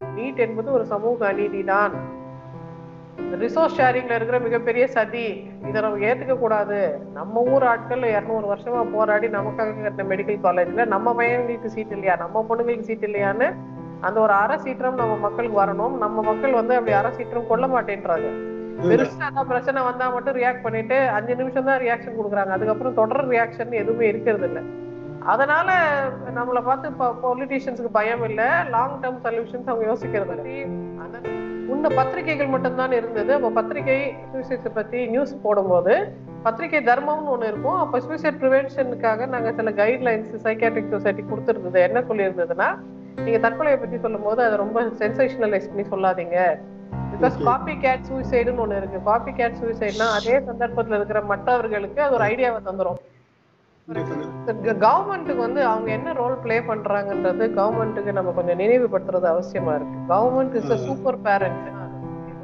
NEET என்பது ஒரு சமூக அநீதி தான் ரிசோர்ஸ் ஷேரிங்ல இருக்கிற மிகப்பெரிய சதி இதை நம்ம ஏத்துக்க கூடாது நம்ம ஊர் ஆட்கள் இருநூறு வருஷமா போராடி நமக்காக கட்டின மெடிக்கல் காலேஜ்ல நம்ம பையன்களுக்கு சீட் இல்லையா? நம்ம பொண்ணுங்களுக்கு சீட் இல்லையான்னு அந்த ஒரு அரை சீற்றம் நம்ம மக்களுக்கு வரணும். நம்ம மக்கள் வந்து அப்படி அரை சீற்றம் கொள்ள மாட்டேன்றாங்க. பெருசா ஏதாவது பிரச்சனை வந்தா மட்டும் ரியாக்ட் பண்ணிட்டு அஞ்சு நிமிஷம் தான் ரியாக்ஷன் கொடுக்குறாங்க. அதுக்கப்புறம் தொடர் ரியாக்ஷன் எதுவுமே இருக்கிறது இல்ல அதனால நம்மளை பார்த்து பொலிட்டீஷியன்ஸுக்கு பயம் இல்ல. லாங் டேர்ம் சொல்யூஷன்ஸ் அவங்க யோசிக்கிறது முன்ன பத்திரிகைகள் மட்டும்தான் இருந்தது. அப்போ பத்திரிகை சூசைட்ஸை பத்தி நியூஸ் போடும்போது பத்திரிகை தர்மம்னு ஒண்ணு இருக்கும். அப்போ சூசைட் ப்ரிவென்ஷனுக்காக நாங்க சில கைட்லைன்ஸ் சைக்காட்ரிக் சொசைட்டி கொடுத்துருந்தது. என்ன சொல்லியிருந்ததுன்னா நீங்க தற்கொலையை பத்தி சொல்லும் போது அதை ரொம்ப சென்சேஷனலைஸ் பண்ணி சொல்லாதீங்க. பிகாஸ். காப்பி கேட் சூசைடுன்னு ஒண்ணு இருக்கு. காப்பி கேட் சூசைட்னா அதே சந்தர்ப்பத்துல இருக்கிற மற்றவர்களுக்கு அது ஒரு ஐடியாவை தந்துரும். கவர்மெண்ட்டுக்கு வந்து அவங்க என்ன ரோல் ப்ளே பண்றாங்கன்றது கவர்மெண்ட்டுக்கு நம்ம கொஞ்சம் நினைவுபடுத்துறது அவசியமா இருக்கு. Government is a super parent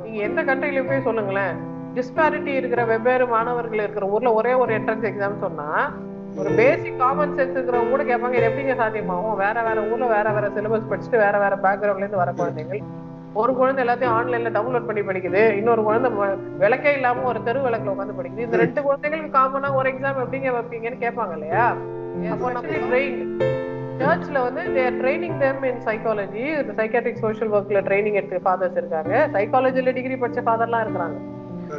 நீங்க எந்த கண்ட்ரிலயும் போய் சொல்லுங்களேன். டிஸ்பாரிட்டி இருக்கிற வெவ்வேறு மாணவர்கள் இருக்கிற ஊர்ல ஒரே ஒரு என்ட்ரன்ஸ் எக்ஸாம் சொன்னா ஒரு பேசிக் காமன் சென்ஸ் இருக்கிறவங்க கூட கேட்பாங்க இது எப்படிங்க சாத்தியமாகும்? வேற வேற ஊர்ல வேற வேற சிலபஸ் படிச்சுட்டு வேற வேற பேக்ரவுண்ட்ல இருந்து வர குழந்தைகள் ஒரு குழந்தை எல்லாத்தையும் ஆன்லைன்ல டவுன்லோட் பண்ணி படிக்குது. இன்னொரு குழந்தை விளக்கே இல்லாம ஒரு தெரு விளக்குல உட்காந்து படிக்குது. இந்த ரெண்டு குழந்தைகளுக்கு காமனா ஒரு எக்ஸாம் எப்படிங்க வைப்பீங்கன்னு கேட்பாங்க இல்லையா? அப்போ நம்ம ட்ரெயின் சர்ச்ல வந்து their training them in psychology psychiatric social ஒர்க்ல ட்ரைனிங் எடுத்து ஃபாதர்ஸ் இருக்காங்க. சைக்காலஜில டிகிரி படிச்ச ஃபாதர்லாம் இருக்கிறாங்க.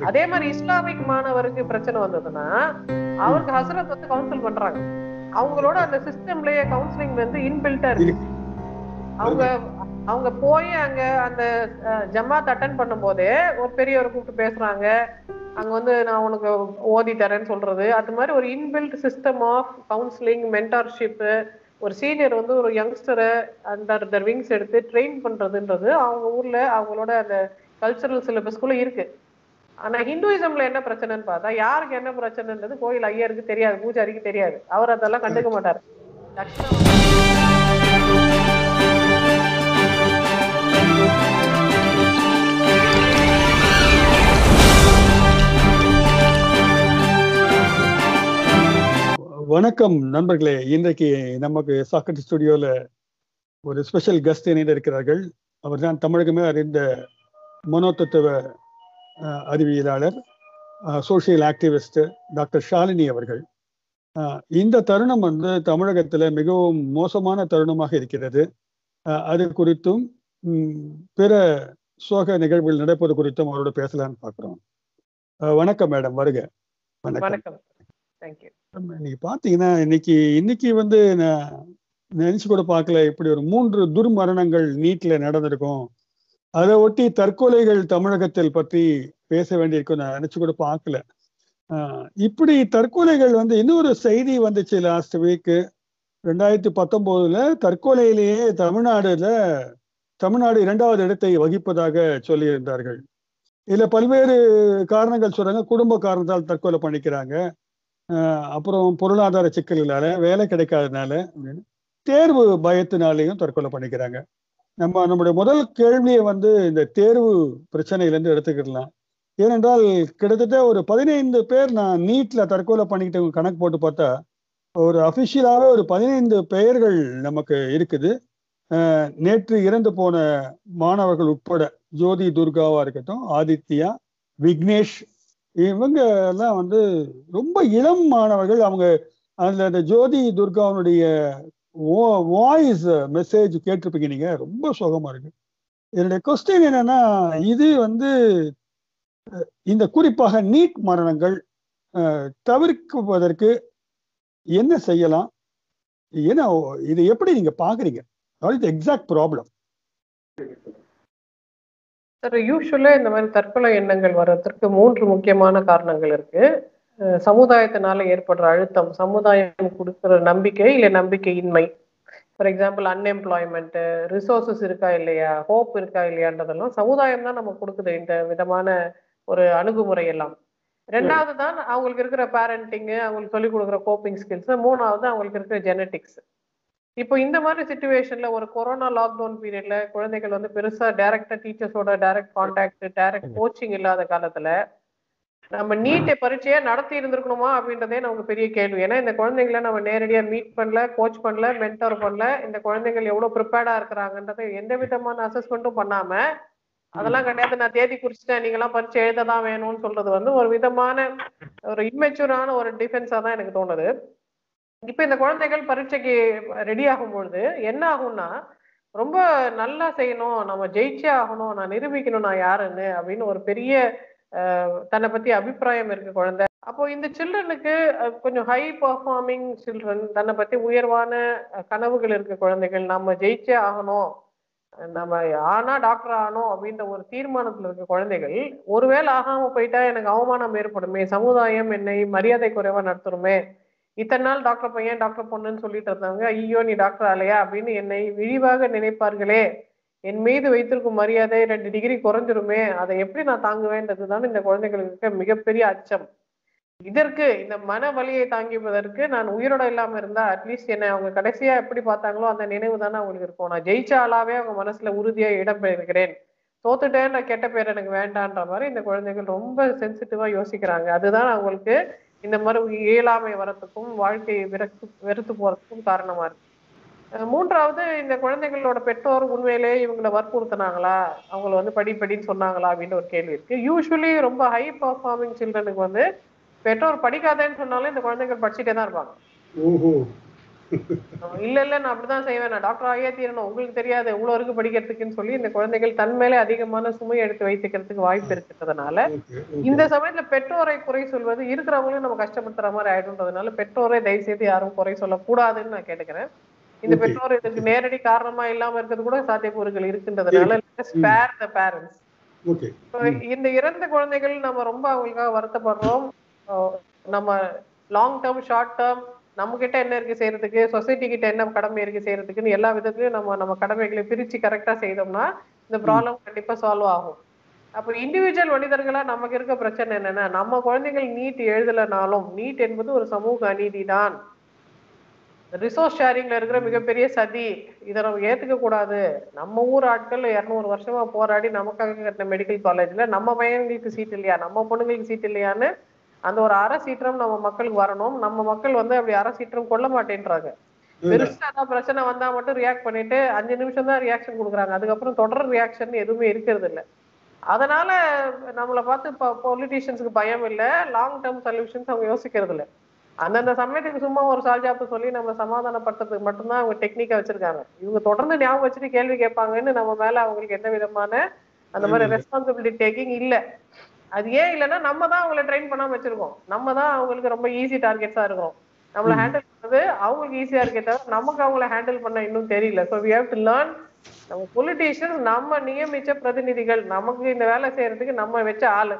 அதே மாதிரி இஸ்லாமிக் மாணவருக்கு பிரச்சனை வந்ததுன்னா அவருக்கு ஹசரத் வந்து கவுன்சில் பண்றாங்க. அவங்களோட அந்த சிஸ்டம்லயே கவுன்சிலிங் வந்து இன்பில்ட்டா இருக்கு. அவங்க அவங்க போய் அங்க அந்த ஜமாத் அட்டன் பண்ணும்போதே ஒரு பெரியவரை கூப்பிட்டு பேசுறாங்க. அங்க வந்து நான் உனக்கு ஓதி தரேன்னு சொல்றது. அது மாதிரி ஒரு inbuilt system of counselling mentorship ஒரு சீனியர் வந்து ஒரு யங்ஸ்டரை அண்டர் த விங்ஸ் எடுத்து ட்ரெயின் பண்றதுன்றது அவங்க ஊர்ல அவங்களோட அந்த கல்ச்சரல் சிலபஸ்குள்ள இருக்கு. ஆனா ஹிந்துயிசம்ல என்ன பிரச்சனைன்னு பார்த்தா யாருக்கு என்ன பிரச்சனைன்றது கோயில் ஐயருக்கு தெரியாது பூஜாரிக்கு தெரியாது. அவர் அதெல்லாம் கண்டுக்க மாட்டார். தட்சிணா வணக்கம் நண்பர்களே. இன்றைக்கு நமக்கு சாக்கட் ஸ்டுடியோல ஒரு ஸ்பெஷல் கெஸ்ட் இணைந்து இருக்கிறார்கள். அவர்தான் தமிழகமே அறிந்த மனோதத்துவ அஹ், அறிவியலாளர் சோசியல் ஆக்டிவிஸ்ட் டாக்டர் ஷாலினி அவர்கள். இந்த தருணம் வந்து தமிழகத்துல மிகவும் மோசமான தருணமாக இருக்கிறது. அது குறித்தும் பிற சோக நிகழ்வுகள் நடப்பது குறித்தும் அவரோட பேசலாம்னு பார்க்குறோம். வணக்கம் மேடம். வருக. வணக்கம். வணக்கம். தேங்க்யூ இன்னைக்கு பாத்தீங்கன்னா இன்னைக்கு இன்னைக்கு வந்து நான் நினைச்சு கூட பார்க்கல இப்படி ஒரு மூன்று துர்மரணங்கள் நீட்ல நடந்திருக்கும். அதை ஒட்டி தற்கொலைகள் தமிழகத்தில் பற்றி பேச வேண்டியிருக்கும் நான் நினைச்சு கூட பார்க்கல இப்படி தற்கொலைகள் வந்து இன்னொரு செய்தி வந்துச்சு லாஸ்ட் வீக்கு ரெண்டாயிரத்தி பத்தொன்பதுல தற்கொலையிலேயே தமிழ்நாடுல தமிழ்நாடு இரண்டாவது இடத்தை வகிப்பதாக சொல்லியிருந்தார்கள். இதுல பல்வேறு காரணங்கள் சொல்றாங்க குடும்ப காரணத்தால் தற்கொலை பண்ணிக்கிறாங்க. அப்புறம் பொருளாதார சிக்கல்களால வேலை கிடைக்காதனால அப்படின்னு தேர்வு பயத்தினாலேயும் தற்கொலை பண்ணிக்கிறாங்க. நம்ம நம்முடைய முதல் கேள்வியை வந்து இந்த தேர்வு பிரச்சனையிலேருந்து எடுத்துக்கிடலாம். ஏனென்றால் கிட்டத்தட்ட ஒரு பதினைந்து பேர் நான் நீட்ல தற்கொலை பண்ணிக்கிட்டு கணக்கு போட்டு பார்த்தா ஒரு அஃபிஷியலாகவே ஒரு பதினைந்து பெயர்கள் நமக்கு இருக்குது. நேற்று இறந்து போன மாணவர்கள் உட்பட ஜோதி துர்காவாக இருக்கட்டும் ஆதித்யா விக்னேஷ் இவங்க எல்லாம் வந்து ரொம்ப இளம் மாணவர்கள். அவங்க அந்த அந்த ஜோதி துர்காவனுடைய வாய்ஸ் மெசேஜ் கேட்டிருப்பீங்க நீங்க. ரொம்ப சுகமா இருக்கு. என்னுடைய கொஸ்டின் என்னன்னா இது வந்து இந்த குறிப்பாக நீட் மரணங்கள் தவிர்க்குவதற்கு என்ன செய்யலாம்? ஏன்னா இது எப்படி நீங்க பாக்குறீங்க எக்ஸாக்ட் ப்ராப்ளம் சார் யூஸ்வலா இந்த மாதிரி தற்கொலை எண்ணங்கள் வர்றதற்கு மூன்று முக்கியமான காரணங்கள் இருக்கு. அஹ் சமுதாயத்தினால ஏற்படுற அழுத்தம் சமுதாயம் கொடுக்குற நம்பிக்கை இல்லை நம்பிக்கையின்மை. ஃபார் எக்ஸாம்பிள் அன்எம்ப்ளாய்மெண்ட்டு ரிசோர்சஸ் இருக்கா இல்லையா ஹோப் இருக்கா இல்லையான்றதெல்லாம் சமுதாயம் தான் நமக்கு கொடுக்குது இந்த விதமான ஒரு அணுகுமுறை எல்லாம். ரெண்டாவது தான் அவங்களுக்கு இருக்கிற பேரண்டிங்கு அவங்களுக்கு சொல்லிக் கொடுக்குற கோப்பிங் ஸ்கில்ஸ் மூணாவது அவங்களுக்கு இருக்கிற ஜெனட்டிக்ஸ் இப்போ இந்த மாதிரி சுச்சுவேஷன்ல ஒரு கொரோனா லாக்டவுன் பீரியட்ல குழந்தைகள் வந்து பெருசா டைரக்டா டீச்சர்ஸோட டைரக்ட் கான்டாக்ட் டைரக்ட் கோச்சிங் இல்லாத காலத்துல நம்ம நீட்டை பரீட்சையா நடத்தி இருந்திருக்கணுமா அப்படின்றதே நமக்கு பெரிய கேள்வி. ஏன்னா இந்த குழந்தைங்களை நம்ம நேரடியா மீட் பண்ணல கோச் பண்ணல மென்டர் பண்ணல இந்த குழந்தைகள் எவ்வளவு ப்ரிப்பேர்டா இருக்கிறாங்கன்றதை எந்த விதமான அசஸ்மெண்ட்டும் பண்ணாம அதெல்லாம் கிடையாது. நான் தேதி குறிச்சிட்டேன் நீங்க எல்லாம் பரீட்சை எழுததான் வேணும்னு சொல்றது வந்து ஒரு விதமான ஒரு இம்மெச்சூரான ஒரு டிஃபென்ஸா தான் எனக்கு தோணுது. இப்ப இந்த குழந்தைகள் பரீட்சைக்கு ரெடி ஆகும் பொழுது என்ன ஆகும்னா ரொம்ப நல்லா செய்யணும் நம்ம ஜெயிச்சே ஆகணும் நான் நிரூபிக்கணும் நான் யாருன்னு அப்படின்னு ஒரு பெரிய தன்னை பத்தி அபிப்பிராயம் இருக்கு குழந்தை. அப்போ இந்த சில்ட்ரனுக்கு கொஞ்சம் ஹை பர்ஃபார்மிங் சில்ட்ரன் தன்னை பத்தி உயர்வான கனவுகள் இருக்க குழந்தைகள். நம்ம ஜெயிச்சே ஆகணும். நம்ம ஆனா டாக்டர் ஆகணும் அப்படின்ற ஒரு தீர்மானத்துல இருக்க குழந்தைகள் ஒருவேளை ஆகாம போயிட்டா எனக்கு அவமானம் ஏற்படுமே சமுதாயம் என்னை மரியாதை குறைவா நடத்துருமே இத்தனை நாள் டாக்டர் பையன் டாக்டர் பொண்ணுன்னு சொல்லிட்டு இருந்தாங்க. ஐயோ நீ டாக்டர் ஆலையா அப்படின்னு என்னை விழிவாக நினைப்பார்களே. என் மீது வைத்திருக்கும் மரியாதை ரெண்டு டிகிரி குறைஞ்சிருமே. அதை எப்படி நான் தாங்குவேன்றதுதான் இந்த குழந்தைகளுக்கு மிகப்பெரிய அச்சம். இதற்கு இந்த மன வலியை தாங்கிப்பதற்கு நான் உயிரோட இல்லாம இருந்தா அட்லீஸ்ட் என்னை அவங்க கடைசியா எப்படி பார்த்தாங்களோ அந்த நினைவு தானே அவங்களுக்கு இருக்கும். நான் ஜெயிச்ச ஆளாவே அவங்க மனசுல உறுதியா இடம் பெறுகிறேன். தோத்துட்டேன்ற கெட்ட பேர் எனக்கு வேண்டான்ற மாதிரி இந்த குழந்தைகள் ரொம்ப சென்சிட்டிவா யோசிக்கிறாங்க. அதுதான் அவங்களுக்கு இந்த மாதிரி இயலாமை வரத்துக்கும் வாழ்க்கையை விரத்து வெறுத்து போறதுக்கும் காரணமா இருக்கு. மூன்றாவது இந்த குழந்தைகளோட பெற்றோர் உண்மையிலே இவங்களை வற்புறுத்தினாங்களா? அவங்கள வந்து படி படின்னு சொன்னாங்களா? அப்படின்னு ஒரு கேள்வி இருக்கு. யூஸ்வலி ரொம்ப ஹை பர்ஃபார்மிங் சில்ட்ரனுக்கு வந்து பெற்றோர் படிக்காதேன்னு சொன்னாலும் இந்த குழந்தைகள் படிச்சுட்டே தான் இருப்பாங்க. இல்ல இல்ல நான் அப்படிதான் செய்வேன். நான் டாக்டர் ஆகியே தீரணும். உங்களுக்கு தெரியாது இவ்வளவு இருக்கு படிக்கிறதுக்குன்னு சொல்லி இந்த குழந்தைகள் தன் மேலே அதிகமான சுமை எடுத்து வைத்துக்கிறதுக்கு வாய்ப்பு இருக்கிறதுனால இந்த சமயத்துல பெற்றோரை குறை சொல்வது இருக்கிறவங்களையும் நம்ம கஷ்டப்படுத்துற மாதிரி ஆயிடும்ன்றதுனால பெற்றோரை தயவு செய்து யாரும் குறை சொல்லக்கூடாதுன்னு நான் கேட்டுக்கிறேன். இந்த. பெற்றோர் இதுக்கு நேரடி காரணமா இல்லாம இருக்கிறது கூட சாத்தியக்கூறுகள் இருக்கின்றதுனால ஸ்பேர் த பேரண்ட்ஸ் ஓகே. இந்த இறந்த குழந்தைகள் நம்ம ரொம்ப அவங்களுக்காக வருத்தப்படுறோம். நம்ம லாங் டேர்ம் ஷார்ட் டேர்ம் நம்ம கிட்ட என்ன இருக்கு செய்யறதுக்கு சொசைட்டி கிட்ட என்ன கடமை இருக்கு செய்யறதுக்குன்னு எல்லா விதத்துலயும் நம்ம நம்ம கடமைகளை பிரிச்சு கரெக்டா செய்தோம்னா இந்த ப்ராப்ளம் கண்டிப்பா சால்வ் ஆகும். அப்போ இண்டிவிஜுவல் மனிதர்களா நமக்கு இருக்க பிரச்சனை என்னன்னா நம்ம குழந்தைகள் நீட் எழுதலைனாலும் நீட் என்பது ஒரு சமூக அநீதி தான். ரிசோர்ஸ் ஷேரிங்ல இருக்கிற மிகப்பெரிய சதி. இதை நம்ம ஏத்துக்க கூடாது. நம்ம ஊர் ஆட்கள் இருநூறு வருஷமா போராடி நமக்காக கட்டின மெடிக்கல் காலேஜ்ல நம்ம பையன்களுக்கு சீட் இல்லையா? நம்ம பொண்ணுங்களுக்கு சீட் இல்லையான்னு அந்த ஒரு அரை சீற்றம் நம்ம மக்களுக்கு வரணும். நம்ம மக்கள் வந்து அப்படி அரை சீற்றம் கொள்ள மாட்டேன்றாங்க. பெருசா ஏதாவது பிரச்சனை வந்தா மட்டும் ரியாக்ட் பண்ணிட்டு அஞ்சு நிமிஷம் தான் ரியாக்ஷன் கொடுக்குறாங்க. அதுக்கப்புறம் தொடர் ரியாக்ஷன் எதுவுமே இருக்கிறது இல்ல. அதனால நம்மளை பார்த்து இப்போ பொலிட்டீஷியன்ஸுக்கு பயம் இல்ல. லாங் டேர்ம் சொல்யூஷன்ஸ் அவங்க யோசிக்கிறது இல்ல. அந்தந்த சமயத்துக்கு சும்மா ஒரு சால்ஜாப்பு சொல்லி நம்ம சமாதானப்படுத்துறதுக்கு மட்டும்தான் அவங்க டெக்னிக்கா வச்சிருக்காங்க. இவங்க தொடர்ந்து ஞாபகம் வச்சுட்டு கேள்வி கேட்பாங்கன்னு நம்ம மேல அவங்களுக்கு எந்த விதமான அந்த மாதிரி ரெஸ்பான்சிபிலிட்டி டேக்கிங் இல்ல. அது ஏன் இல்லைன்னா நம்ம தான் அவங்கள ட்ரெயின் பண்ணாம வச்சிருக்கோம். நம்ம தான் அவங்களுக்கு ரொம்ப ஈஸி டார்கெட்ஸா இருக்கிறோம். நம்மள ஹேண்டில் பண்றது அவங்களுக்கு ஈஸியா இருக்கே தவிர நமக்கு அவங்கள ஹேண்டில் பண்ண இன்னும் தெரியல. So we have to learn நம்ம பொலிட்டீஷியன்ஸ் நம்ம நியமிச்ச பிரதிநிதிகள் நமக்கு இந்த வேலை செய்யறதுக்கு நம்ம வச்ச ஆளு.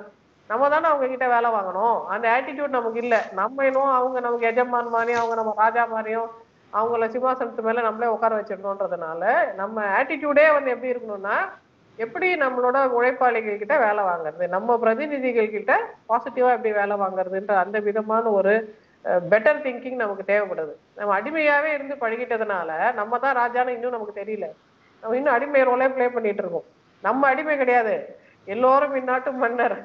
நம்ம தானே அவங்க கிட்ட வேலை வாங்கணும். அந்த ஆட்டிடியூட் நமக்கு இல்ல. நம்ம இன்னும் அவங்க நமக்கு எஜமான் மாதிரியும் அவங்க நம்ம ராஜா மாதிரியும் அவங்கள சிம்மாசனத்து மேல நம்மளே உட்கார வச்சிடணுன்றதுனால நம்ம ஆட்டிடியூடே வந்து எப்படி இருக்கணும்னா எப்படி நம்மளோட உழைப்பாளிகள் கிட்ட வேலை வாங்குறது? நம்ம பிரதிநிதிகள் கிட்ட பாசிட்டிவா எப்படி வேலை வாங்குறதுன்ற அந்த விதமான ஒரு பெட்டர் திங்கிங் நமக்கு தேவைப்படுது. நம்ம அடிமையாவே இருந்து பழகிட்டதுனால நம்ம தான் ராஜான்னு இன்னும் நமக்கு தெரியல. நம்ம இன்னும் அடிமை ரோலே ப்ளே பண்ணிட்டு இருக்கோம். நம்ம அடிமை கிடையாது. எல்லோரும் இந்நாட்டு மன்னர்.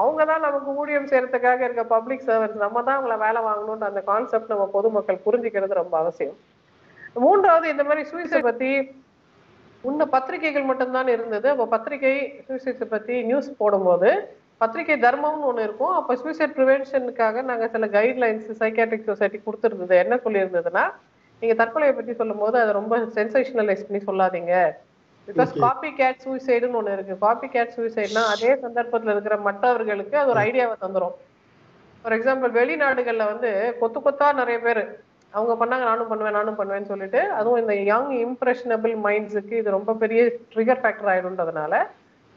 அவங்க தான் நமக்கு ஊழியம் செய்யறதுக்காக இருக்க பப்ளிக் சர்வன்ஸ் நம்ம தான் அவங்கள வேலை வாங்கணும்ன்ற அந்த கான்செப்ட் நம்ம பொதுமக்கள் புரிஞ்சுக்கிறது ரொம்ப அவசியம். மூன்றாவது இந்த மாதிரி சூசைட் பத்தி முன்ன பத்திரிகைகள் மட்டும்தான் இருந்தது. அப்போ பத்திரிகை சூசைட்ஸை பத்தி நியூஸ் போடும்போது பத்திரிகை தர்மம்னு ஒண்ணு இருக்கும். அப்போ சூசைட் ப்ரிவென்ஷனுக்காக நாங்க சில கைட்லைன்ஸ் சைக்காட்ரிக் சொசைட்டி கொடுத்துருந்தது. என்ன சொல்லியிருந்ததுன்னா நீங்க தற்கொலையை பத்தி சொல்லும்போது அதை ரொம்ப சென்சேஷனலைஸ் பண்ணி சொல்லாதீங்க. பிகாஸ். காப்பி கேட் சூசைடுன்னு ஒண்ணு இருக்கு. காப்பி கேட் சூசைட்னா அதே சந்தர்ப்பத்துல இருக்கிற மற்றவர்களுக்கு அது ஒரு ஐடியாவை தந்துரும். ஃபார் எக்ஸாம்பிள் வெளிநாடுகள்ல வந்து கொத்து கொத்தா நிறைய பேர் அவங்க பண்ணாங்க நானும் பண்ணுவேன் நானும் பண்ணுவேன்னு சொல்லிட்டு அதுவும் இந்த யங் இம்ப்ரெஷனபிள் மைண்ட்ஸுக்கு இது ரொம்ப பெரிய ட்ரிகர் ஃபேக்டர் ஆயிடும்ன்றதுனால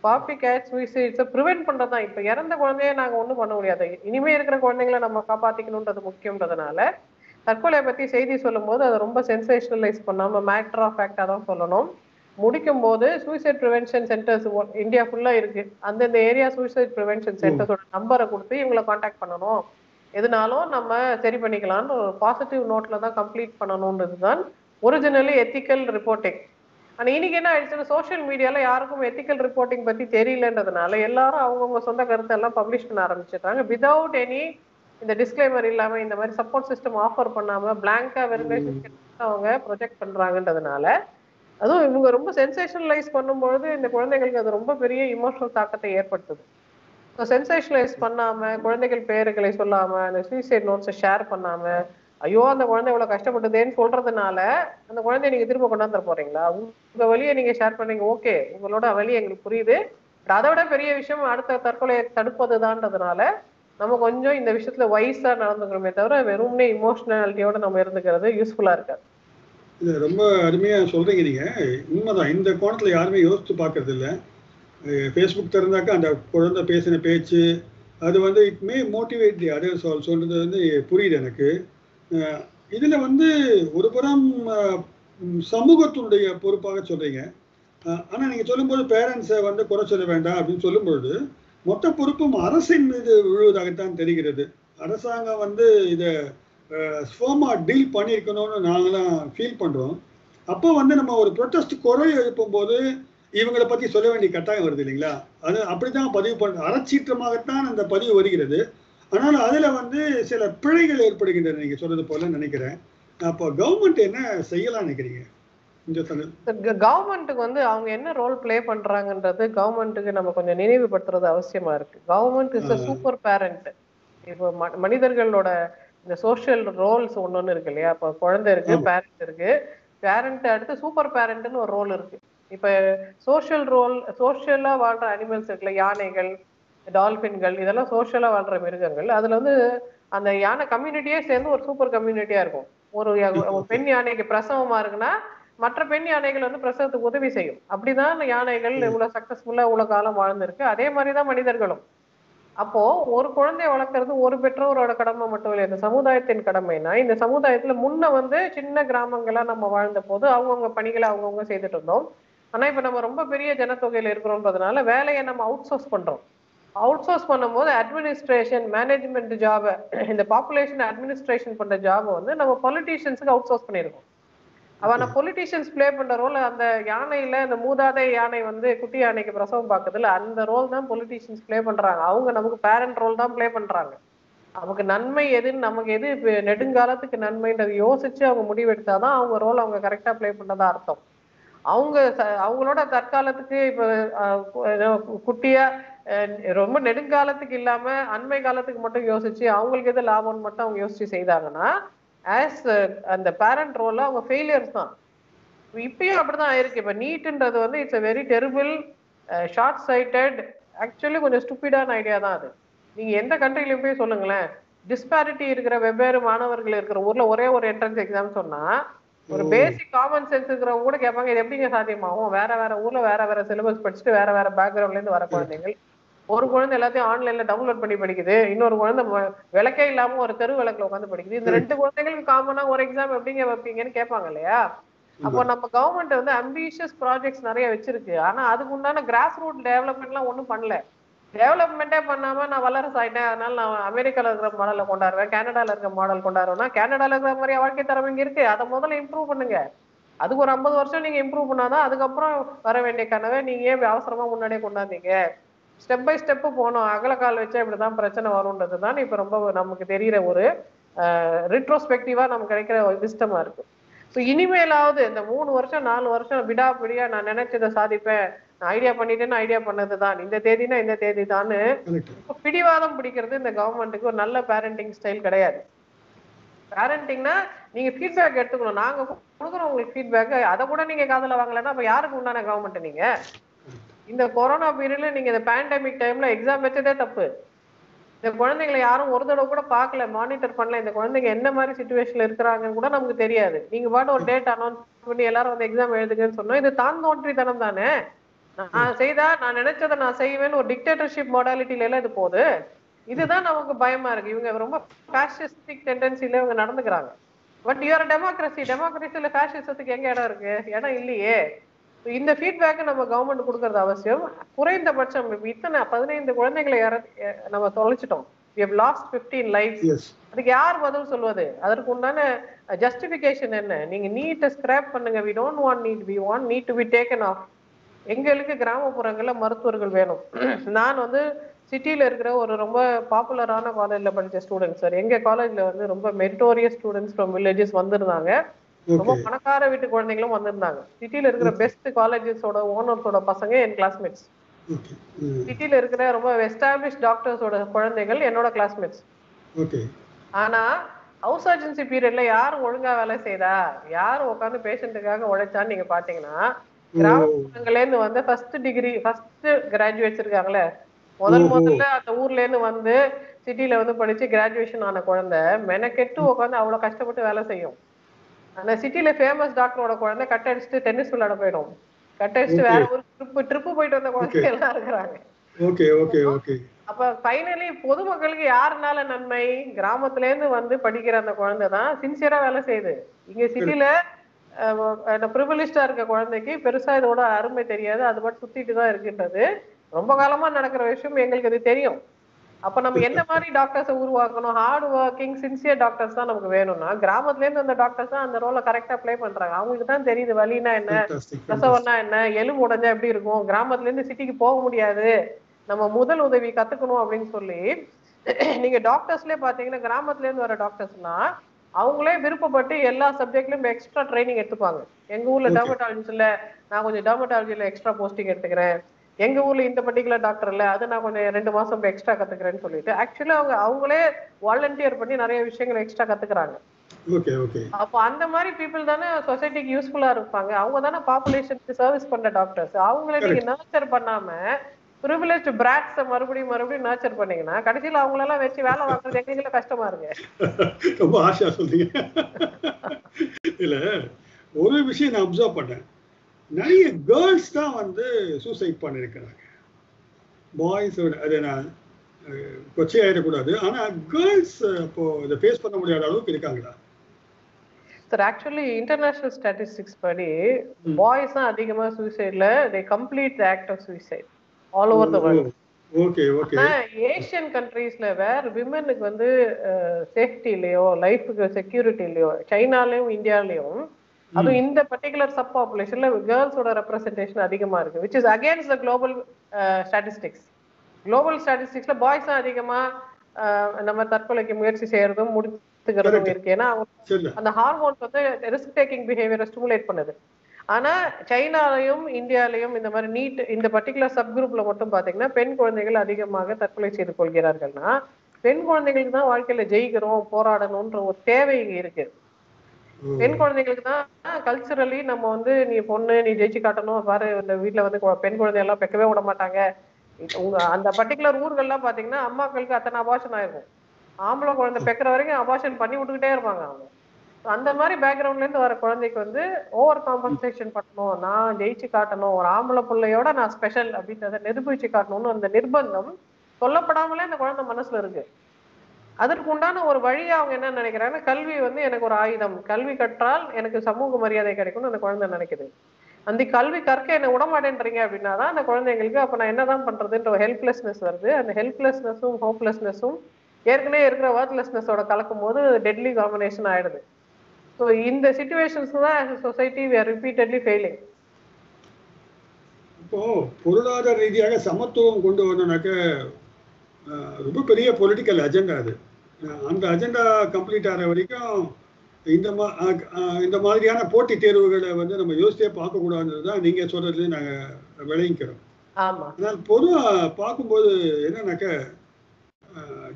பாப்பி கேட் சூசைட்ஸை ப்ரிவென்ட் பண்றதுதான். இப்போ இறந்த குழந்தைய நாங்க ஒன்றும் பண்ண முடியாது. இனிமே இருக்கிற குழந்தைங்களை நம்ம காப்பாற்றிக்கணுன்றது முக்கியன்றதுனால தற்கொலையை பத்தி செய்தி சொல்லும்போது அதை ரொம்ப சென்சேஷனலைஸ் பண்ணாம மேட்டர் ஆஃப் ஃபேக்டாக தான் சொல்லணும். முடிக்கும் போது சூசைட் ப்ரிவென்ஷன் சென்டர்ஸ் இந்தியா ஃபுல்லா இருக்கு. அந்தந்த ஏரியா சூசைட் ப்ரிவென்ஷன் சென்டர்ஸோட நம்பரை கொடுத்து இவங்களை காண்டாக்ட் பண்ணணும். எதுனாலும் நம்ம சரி பண்ணிக்கலாம்னு ஒரு பாசிட்டிவ் நோட்ல தான் கம்ப்ளீட் பண்ணணுன்றது தான் ஒரிஜினலி எத்திக்கல் ரிப்போர்ட்டிங் ஆனா இன்னைக்கு என்ன ஆயிடுச்சுன்னா சோஷியல் மீடியால யாருக்கும் எத்திக்கல் ரிப்போர்ட்டிங் பத்தி தெரியலன்றதுனால எல்லாரும் அவங்கவுங்க சொந்த கருத்தை எல்லாம் பப்ளிஷ் பண்ண ஆரம்பிச்சிட்டாங்க விதவுட் எனி இந்த டிஸ்க்ளைமர் இல்லாம இந்த மாதிரி சப்போர்ட் சிஸ்டம் ஆஃபர் பண்ணாம பிளாங்கா வெறும் அவங்க ப்ரொஜெக்ட் பண்றாங்கன்றதுனால அதுவும் இவங்க ரொம்ப சென்சேஷனலைஸ் பண்ணும்பொழுது இந்த குழந்தைகளுக்கு அது ரொம்ப பெரிய இமோஷனல் தாக்கத்தை ஏற்படுத்துது. ஸோ சென்சேஷனலைஸ் பண்ணாம குழந்தைகள் பேருகளை சொல்லாம அந்த சூசைட் நோட்ஸை ஷேர் பண்ணாம ஐயோ அந்த குழந்தை இவ்வளவு கஷ்டப்பட்டதேன்னு சொல்றதுனால அந்த குழந்தைய நீங்க திரும்ப கொண்டாந்து போறீங்களா? உங்க வழியை நீங்க ஷேர் பண்ணீங்க ஓகே உங்களோட வழி எங்களுக்கு புரியுது. பட் அதை விட பெரிய விஷயம் அடுத்த தற்கொலையை தடுப்பதுதான்றதுனால நம்ம கொஞ்சம் இந்த விஷயத்துல வயசா நடந்துக்கணுமே தவிர வெறும்னே இமோஷனாலிட்டியோட நம்ம இருந்துக்கிறது யூஸ்ஃபுல்லா இருக்காது. இது ரொம்ப அருமையா சொல்றீங்க நீங்க. உண்மைதான். இந்த கோணத்துல யாருமே யோசிச்சு பாக்குறது இல்லை ஃபேஸ்புக் திறந்தாக்கா அந்த குழந்தை பேசின பேச்சு அது வந்து it may motivate the other சொல் சொல்கிறது வந்து புரியுது எனக்கு. இதில் வந்து ஒரு புறம் சமூகத்தினுடைய பொறுப்பாக சொல்கிறீங்க ஆனால் நீங்கள் சொல்லும்போது பேரண்ட்ஸை வந்து குறை சொல்ல வேண்டாம் அப்படின்னு சொல்லும்பொழுது மொத்த பொறுப்பும் அரசின் மீது விழுவதாகத்தான் தெரிகிறது. அரசாங்கம் வந்து இதை ஸ்ஃபோமாக டீல் பண்ணியிருக்கணும்னு நாங்களாம் ஃபீல் பண்ணுறோம் அப்போ வந்து நம்ம ஒரு ப்ரொட்டஸ்ட் குறை எழுப்பும்போது இவங்களை பத்தி சொல்ல வேண்டிய கட்டாயம் வருது இல்லைங்களா? அது அப்படிதான் பதிவு பண்ண அறச்சீற்றமாகத்தான் அந்த பதிவு வருகிறது. ஆனால் அதுல வந்து சில பிழைகள் ஏற்படுகின்றன நீங்க சொல்றது போல நினைக்கிறேன். அப்போ கவர்மெண்ட் என்ன செய்யலாம் நினைக்கிறீங்க? கவர்மெண்ட்டுக்கு வந்து அவங்க என்ன ரோல் ப்ளே பண்றாங்கன்றது கவர்மெண்ட்டுக்கு நம்ம கொஞ்சம் நினைவுபடுத்துறது அவசியமா இருக்கு. Government is a. Super parent இப்போ மனிதர்களோட இந்த சோஷியல் ரோல்ஸ் ஒண்ணு இருக்கு இல்லையா? இப்போ குழந்தை இருக்கு. பேரண்ட் இருக்கு. பேரண்ட் அடுத்து சூப்பர் பேரண்ட்னு ஒரு ரோல் இருக்கு. இப்ப சோஷியல் ரோல் சோஷியலா வாழ்ற அனிமல்ஸ் இருக்குல்ல யானைகள் டால்பின்கள் இதெல்லாம் சோஷியலா வாழ்ற மிருகங்கள் அதுல வந்து அந்த யானை கம்யூனிட்டியே சேர்ந்து ஒரு சூப்பர் கம்யூனிட்டியா இருக்கும். ஒரு பெண் யானைக்கு பிரசவமா இருக்குன்னா மற்ற பெண் யானைகள் வந்து பிரசவத்துக்கு உதவி செய்யும். அப்படிதான் இந்த யானைகள் இவ்வளவு சக்சஸ்ஃபுல்லா இவ்வளவு காலம் வாழ்ந்திருக்கு. அதே மாதிரிதான் மனிதர்களும். அப்போ ஒரு குழந்தைய வளர்க்கறது ஒரு பெற்றோரோட கடமை மட்டும் இல்லை. இந்த சமுதாயத்தின் கடமைனா இந்த சமுதாயத்துல முன்ன வந்து சின்ன கிராமங்களா நம்ம வாழ்ந்த போது அவங்கவுங்க பணிகளை அவங்கவுங்க செய்துட்டு இருந்தோம். ஆனா இப்ப நம்ம ரொம்ப பெரிய ஜனத்தொகையில இருக்கிறோம்ன்றதுனால வேலையை நம்ம அவுட் சோர்ஸ் பண்றோம். அவுட் சோர்ஸ் பண்ணும்போது அட்மினிஸ்ட்ரேஷன் மேனேஜ்மெண்ட் ஜாப இந்த பாப்புலேஷன் அட்மினிஸ்ட்ரேஷன் பண்ற ஜாபை வந்து நம்ம பொலிட்டீஷியன்ஸுக்கு அவுட் சோர்ஸ் பண்ணியிருக்கோம் அவன பொலிட்டீஷியன்ஸ் ப்ளே பண்ற ரோல் அந்த யானையில இந்த மூதாதை யானை வந்து குட்டி யானைக்கு பிரசவம் பார்க்குதுல அந்த ரோல் தான் பொலிட்டீஷியன்ஸ் ப்ளே பண்றாங்க. அவங்க நமக்கு பேரண்ட் ரோல் தான் ப்ளே பண்றாங்க. நமக்கு நன்மை எதுன்னு நமக்கு எது இப்ப நெடுங்காலத்துக்கு நன்மைன்றதை யோசிச்சு அவங்க முடிவெடுத்தாதான் அவங்க ரோல் அவங்க கரெக்டா ப்ளே பண்ணதா அர்த்தம். அவங்க ச- அவங்களோட தற்காலத்துக்கு இப்போ குட்டியா ரொம்ப நெடுங்காலத்துக்கு இல்லாம அண்மை காலத்துக்கு மட்டும் யோசிச்சு அவங்களுக்கு எது லாபம்னு மட்டும் அவங்க யோசிச்சு செய்தாங்கன்னா ஆஸ் அந்த பேரண்ட் ரோல்ல அவங்க ஃபெயிலியர்ஸ் தான். இப்பயும் அப்படிதான் ஆயிருக்கு. இப்ப நீட்ன்றது வந்து it's a very terrible short sighted actually கொஞ்சம் ஸ்டூப்பிடான ஐடியா தான் அது. நீங்க எந்த கண்ட்ரிலையும் போய் சொல்லுங்களேன். டிஸ்பாரிட்டி இருக்கிற வெவ்வேறு மாணவர்கள் இருக்கிற ஊர்ல ஒரே ஒரு என்ட்ரன்ஸ் எக்ஸாம் சொன்னா ஒரு. பேசிக் காமன் சென்ஸ் இருக்கிறவங்க கூட கேட்பாங்க இது எப்படிங்க சாத்தியமாகும்? வேற வேற ஊர்ல வேற வேற சிலபஸ் படிச்சுட்டு வேற வேற பேக்ரவுண்ட்ல இருந்து வர குழந்தைகள். ஒரு குழந்தை எல்லாத்தையும் ஆன்லைன்ல டவுன்லோட் பண்ணி படிக்குது. இன்னொரு குழந்தை விளக்கே இல்லாம ஒரு தெரு விளக்குல உட்காந்து படிக்குது. இந்த ரெண்டு குழந்தைகளுக்கு காமனா ஒரு எக்ஸாம் எப்படிங்க வைப்பீங்கன்னு கேட்பாங்க இல்லையா? அப்போ நம்ம கவர்மெண்ட் வந்து அம்பிஷியஸ் ப்ராஜெக்ட்ஸ் நிறைய வச்சிருக்கு. ஆனா அதுக்கு உண்டான கிராஸ் ரூட் டெவலப்மெண்ட்லாம் ஒண்ணும் பண்ணல. டெவலப்மெண்ட்டே பண்ணாம நான் வல்லரசு ஆயிட்டேன். அதனால நான் அமெரிக்கால இருக்கிற மாடலை கொண்டாடுவேன். கனடால இருக்கிற மாடல் கொண்டாடுவேன்னா கனடால இருக்கிற மாதிரி வாழ்க்கை தரம் இங்க இருக்கு. அதை முதல்ல இம்ப்ரூவ் பண்ணுங்க. அதுக்கு ஒரு ஐம்பது வருஷம் நீங்க இம்ப்ரூவ் பண்ணாதான் அதுக்கப்புறம் வர வேண்டிய கனவை நீங்க ஏன் அவசரமா முன்னாடியே கொண்டாந்தீங்க? ஸ்டெப் பை ஸ்டெப் போனோம் அகலக்கால் வச்சா இப்படிதான் பிரச்சனை வரும்ன்றது தான் இப்ப ரொம்ப நமக்கு தெரியிற ஒரு ரிட்ரோஸ்பெக்டிவா நமக்கு கிடைக்கிற விஸ்டமா இருக்கு. ஸோ இனிமேலாவது இந்த மூணு வருஷம் நாலு வருஷம் விடாப்பிடியா நான் நினைச்சதை சாதிப்பேன். ஐடியா பண்ணிட்டேன்னு ஐடியா பண்ணது தான் இந்த தேதினா இந்த தேதி தான்னு பிடிவாதம் பிடிக்கிறது இந்த கவர்மெண்ட்டுக்கு ஒரு நல்ல பேரண்டிங் ஸ்டைல் கிடையாது. பேரண்டிங்னா நீங்க ஃபீட்பேக் எடுத்துக்கணும். நாங்க கொடுக்குறோம் உங்களுக்கு ஃபீட்பேக் அதை கூட நீங்க காதுல வாங்கலைன்னா அப்ப யாருக்கு உண்டான கவர்மெண்ட் நீங்க? இந்த கொரோனா பீரியட்ல நீங்க இந்த பேண்டமிக் டைம்ல எக்ஸாம் வச்சதே தப்பு. இந்த குழந்தைங்களை யாரும் ஒரு தடவை கூட பார்க்கல மானிட்டர் பண்ணல. இந்த குழந்தைங்க என்ன மாதிரி சுச்சுவேஷன்ல இருக்கிறாங்கன்னு கூட நமக்கு தெரியாது. நீங்க பாட்டு ஒரு டேட் அனௌன்ஸ் பண்ணி எல்லாரும் வந்து எக்ஸாம் எழுதுங்கன்னு சொன்னோம். இது தான் தோன்றித்தனம் தானே நான் செய்தா நான் நினைச்சதை நான் செய்வேன்னு ஒரு டிக்டேட்டர்ஷிப் மாடாலிட்டில எல்லாம் இது போகுது. இதுதான் நமக்கு பயமா இருக்கு. இவங்க ரொம்ப ஃபேஷிஸ்டிக் டெண்டன்சில இவங்க நடந்துக்கிறாங்க. பட் யூஆர் டெமோக்ரஸி டெமோக்ரஸில ஃபேஷிசத்துக்கு எங்க இடம் இருக்கு? இடம் இல்லையே. இந்த ஃபீட்பேக் நம்ம கவர்மெண்ட் கொடுக்கறது அவசியம். குறைந்தபட்சம் இத்தனை பதினைந்து குழந்தைகளை நம்ம தொலைச்சிட்டோம். 15 lives. எஸ் அதுக்கு யார் பதில் சொல்வது? அதற்கு உண்டான ஜஸ்டிபிகேஷன் என்ன? நீங்க நீட்டை ஸ்கிராப் பண்ணுங்க. We don't want NEET we want NEET to be taken off எங்களுக்கு கிராமப்புறங்கள்ல மருத்துவர்கள் வேணும். நான் வந்து சிட்டில இருக்கிற ஒரு ரொம்ப பாப்புலரான காலேஜ்ல படிச்ச ஸ்டூடெண்ட்ஸ் சார் எங்க காலேஜ்ல வந்து ரொம்ப மெரிட்டோரியஸ் ஸ்டூடெண்ட்ஸ் ஃப்ரம் வில்லேஜஸ் வந்திருந்தாங்க. ரொம்ப பணக்கார வீட்டு குழந்தைங்களும் வந்திருந்தாங்க. சிட்டில இருக்கிற பெஸ்ட் காலேஜஸோட ஓனர்ஸோட பசங்க என் கிளாஸ்மேட்ஸ் ஓகே சிட்டில இருக்கிற ரொம்ப எஸ்டாப்ளிஷ் டாக்டர்ஸோட குழந்தைகள் என்னோட கிளாஸ்மேட்ஸ் ஆனா ஹவுஸ் அர்ஜென்சி பீரியட்ல யார் ஒழுங்கா வேலை செய்தா? யார் உட்காந்து பேஷண்ட்டுக்காக உழைச்சான்னு நீங்க பாத்தீங்கன்னா கிராமப்புறங்கள்ல இருந்து வந்து ஃபர்ஸ்ட் டிகிரி ஃபர்ஸ்ட் கிராஜுவேட்ஸ் இருக்காங்களே முதல் முதல்ல அந்த ஊர்ல இருந்து வந்து சிட்டில வந்து படிச்சு கிராஜுவேஷன் ஆன குழந்தை மெனக்கெட்டு உட்காந்து அவ்வளவு கஷ்டப்பட்டு வேலை செய்யும். அந்த சிட்டில ஃபேமஸ் டாக்டரோட குழந்தை கட் அடிச்சுட்டு டென்னிஸ் விளையாட போயிடும். கட் அடிச்சுட்டு வேற ஒரு ட்ரிப்பு ட்ரிப்பு போயிட்டு வந்த குழந்தைங்க எல்லாம் இருக்கிறாங்க. Okay okay okay. அப்ப ஃபைனலி பொதுமக்களுக்கு யாருனால நன்மை? கிராமத்துல இருந்து வந்து படிக்கிற அந்த குழந்தை தான் சின்சியரா வேலை செய்யுது. இங்க சிட்டில ப்ரிவிலிஸ்டா இருக்க குழந்தைக்கு பெருசா இதோட அருமை தெரியாது. அது மட்டும் சுத்திட்டு தான் இருக்குன்றது. ரொம்ப காலமா நடக்கிற விஷயம் எங்களுக்கு அது தெரியும். அப்ப நம்ம என்ன மாதிரி டாக்டர்ஸை உருவாக்கணும்? ஹார்ட் ஒர்க்கிங் சின்சியர் டாக்டர்ஸ் தான் நமக்கு வேணும்னா கிராமத்துல இருந்து அந்த டாக்டர்ஸ் தான் அந்த ரோலை கரெக்டா ப்ளே பண்றாங்க. அவங்களுக்கு தான் தெரியுது வலினா என்ன? பிரசவம்னா என்ன? எலும்பு உடைஞ்சா எப்படி இருக்கும்? கிராமத்துல இருந்து சிட்டிக்கு போக முடியாது. நம்ம முதல் உதவி கத்துக்கணும் அப்படின்னு சொல்லி நீங்க டாக்டர்ஸ்லயே பாத்தீங்கன்னா கிராமத்துல இருந்து வர டாக்டர்ஸ்லாம் அவங்களே விருப்பப்பட்டு எல்லா சப்ஜெக்ட்லயும் எக்ஸ்ட்ரா ட்ரைனிங் எடுத்துப்பாங்க. எங்க ஊர்ல Okay. டெர்மட்டாலஜில நான் கொஞ்சம் டெர்மட்டாலஜில எக்ஸ்ட்ரா போஸ்டிங் எடுத்துக்கிறேன். எங்க ஊர்ல இந்த பர்டிகுலர் டாக்டர் இல்ல அது நான் கொஞ்சம் ரெண்டு மாசம் எக்ஸ்ட்ரா கத்துக்கிறேன்னு சொல்லிட்டு ஆக்சுவலா அவங்க அவங்களே வாலண்டியர் பண்ணி நிறைய விஷயங்கள் எக்ஸ்ட்ரா கத்துக்கிறாங்க. அப்போ அந்த மாதிரி பீப்புள் தானே சொசைட்டிக்கு யூஸ்ஃபுல்லா இருப்பாங்க. அவங்க தானே பாப்புலேஷனுக்கு சர்வீஸ் பண்ற டாக்டர்ஸ் அவங்கள நீங்க நர்ச்சர் பண்ணாம ப்ரிவிலேஜ் பிராட்ஸ மறுபடியும் மறுபடியும் நர்ச்சர் பண்ணீங்கன்னா கடைசியில அவங்களெல்லாம் வச்சு வேலை வாங்குறது எங்களுக்கு கஷ்டமா இருக்கு. ரொம்ப ஆசையா சொல்றீங்க. இல்ல ஒரு விஷயம் நான் அப்சர்வ் பண்ணேன். நிறைய கேர்ள்ஸ் தான் வந்து சூசைட் பண்ணிருக்கிறாங்க. பாய்ஸோட அதை நான் கொச்சையாயிடக்கூடாது ஆனா கேர்ள்ஸ் இப்போ இதை ஃபேஸ் பண்ண முடியாத அளவுக்கு இருக்காங்களா? சார் ஆக்சுவலி இன்டர்நேஷனல் ஸ்டாட்டிஸ்டிக்ஸ் படி பாய்ஸ் தான் அதிகமா சூசைட்ல they complete the act of suicide all over the world okay okay ஆனா ஏசியன் கண்ட்ரீஸ்ல வேற விமனுக்கு வந்து சேஃப்டிலயோ லைஃபுக்கு செக்யூரிட்டிலயோ சைனாலயும் இந்தியாலயும் அதுவும் இந்த பர்டிகுலர் சப் பாப்புலேஷன்ல கேர்ள்ஸோட ரெப்ரசன்டேஷன் அதிகமா இருக்கு which is against the global statistics global ஸ்டாட்டிஸ்டிக்ஸ்ல boys தான் அதிகமா நம்ம தற்கொலைக்கு முயற்சி செய்யறதும் முடித்துக்கிறதும் இருக்கு. ஏன்னா அந்த ஹார்மோன்ஸ் வந்து ரிஸ்க் டேக்கிங் பிஹேவியரை ஸ்டிமுலேட் பண்ணுது. ஆனா சைனாலையும் இந்தியாலையும் இந்த மாதிரி நீட் இந்த பர்டிகுலர் சப் குரூப்ல மட்டும் பாத்தீங்கன்னா பெண் குழந்தைகள் அதிகமாக தற்கொலை செய்து கொள்கிறார்கள்னா பெண் குழந்தைகளுக்கு தான் வாழ்க்கையில ஜெயிக்கிறோம் போராடணும்ன்ற ஒரு தேவை இங்க இருக்கு. பெண் குழந்தைகளுக்கு தான் கல்ச்சரலி நம்ம வந்து நீ பொண்ணு நீ ஜெயிச்சு காட்டணும் பாரு இந்த வீட்ல வந்து பெண் குழந்தை எல்லாம் பெக்கவே விட மாட்டாங்க. உங்க அந்த பர்டிகுலர் ஊர்கள்லாம் பாத்தீங்கன்னா அம்மாக்களுக்கு அத்தனை அபாஷன் ஆயிருக்கும் ஆம்பளை குழந்தை பெக்கிற வரைக்கும் அபாஷன் பண்ணி விட்டுக்கிட்டே இருப்பாங்க அவங்க. அந்த மாதிரி பேக்ரவுண்ட்ல இருந்து வர குழந்தைக்கு வந்து ஓவர் காம்பன்சேஷன் பண்ணணும் நான் ஜெயிச்சு காட்டணும் ஒரு ஆம்பளை பிள்ளையோட நான் ஸ்பெஷல் அப்படின்றத நிரூபிச்சு காட்டணும்னு அந்த நிர்பந்தம் சொல்லப்படாமலே அந்த குழந்தை மனசுல இருக்கு. அதற்கு உண்டான ஒரு வழியா அவங்க என்ன நினைக்கிறாங்கன்னா கல்வி வந்து எனக்கு ஒரு ஆயுதம். கல்வி கற்றால் எனக்கு சமூக மரியாதை கிடைக்கும்னு அந்த குழந்தை நினைக்குது. அந்த கல்வி கற்க என்ன விடமாட்டேன்றீங்க அப்படின்னா தான் அந்த குழந்தைங்களுக்கு அப்ப நான் என்னதான் பண்றதுன்ற ஒரு ஹெல்ப்லெஸ்னஸ் வருது. அந்த ஹெல்ப்லெஸ்னஸும் ஹோப்லெஸ்னஸும் ஏற்கனவே இருக்கிற ஒர்க்லெஸ்னஸோட கலக்கும் போது டெட்லி காம்பினேஷன் ஆயிடுது. ஸோ இந்த சுச்சுவேஷன்ஸ் தான் society we are repeatedly failing இப்போ பொருளாதார ரீதியாக சமத்துவம் கொண்டு வரணும்னாக்க ரொம்ப பெரிய பொலிட்டிக்கல் அஜெண்டா அது. அந்த அஜெண்டா கம்ப்ளீட் ஆகிற வரைக்கும் இந்த மா இந்த மாதிரியான போட்டித் தேர்வுகளை வந்து நம்ம யோசிச்சே பார்க்கக்கூடாதுன்றது தான் நீங்கள் சொல்றதுல நாங்கள் விளங்கிக்கிறோம். ஆமா. ஆனால் பொதுவாக பார்க்கும்போது என்னன்னாக்க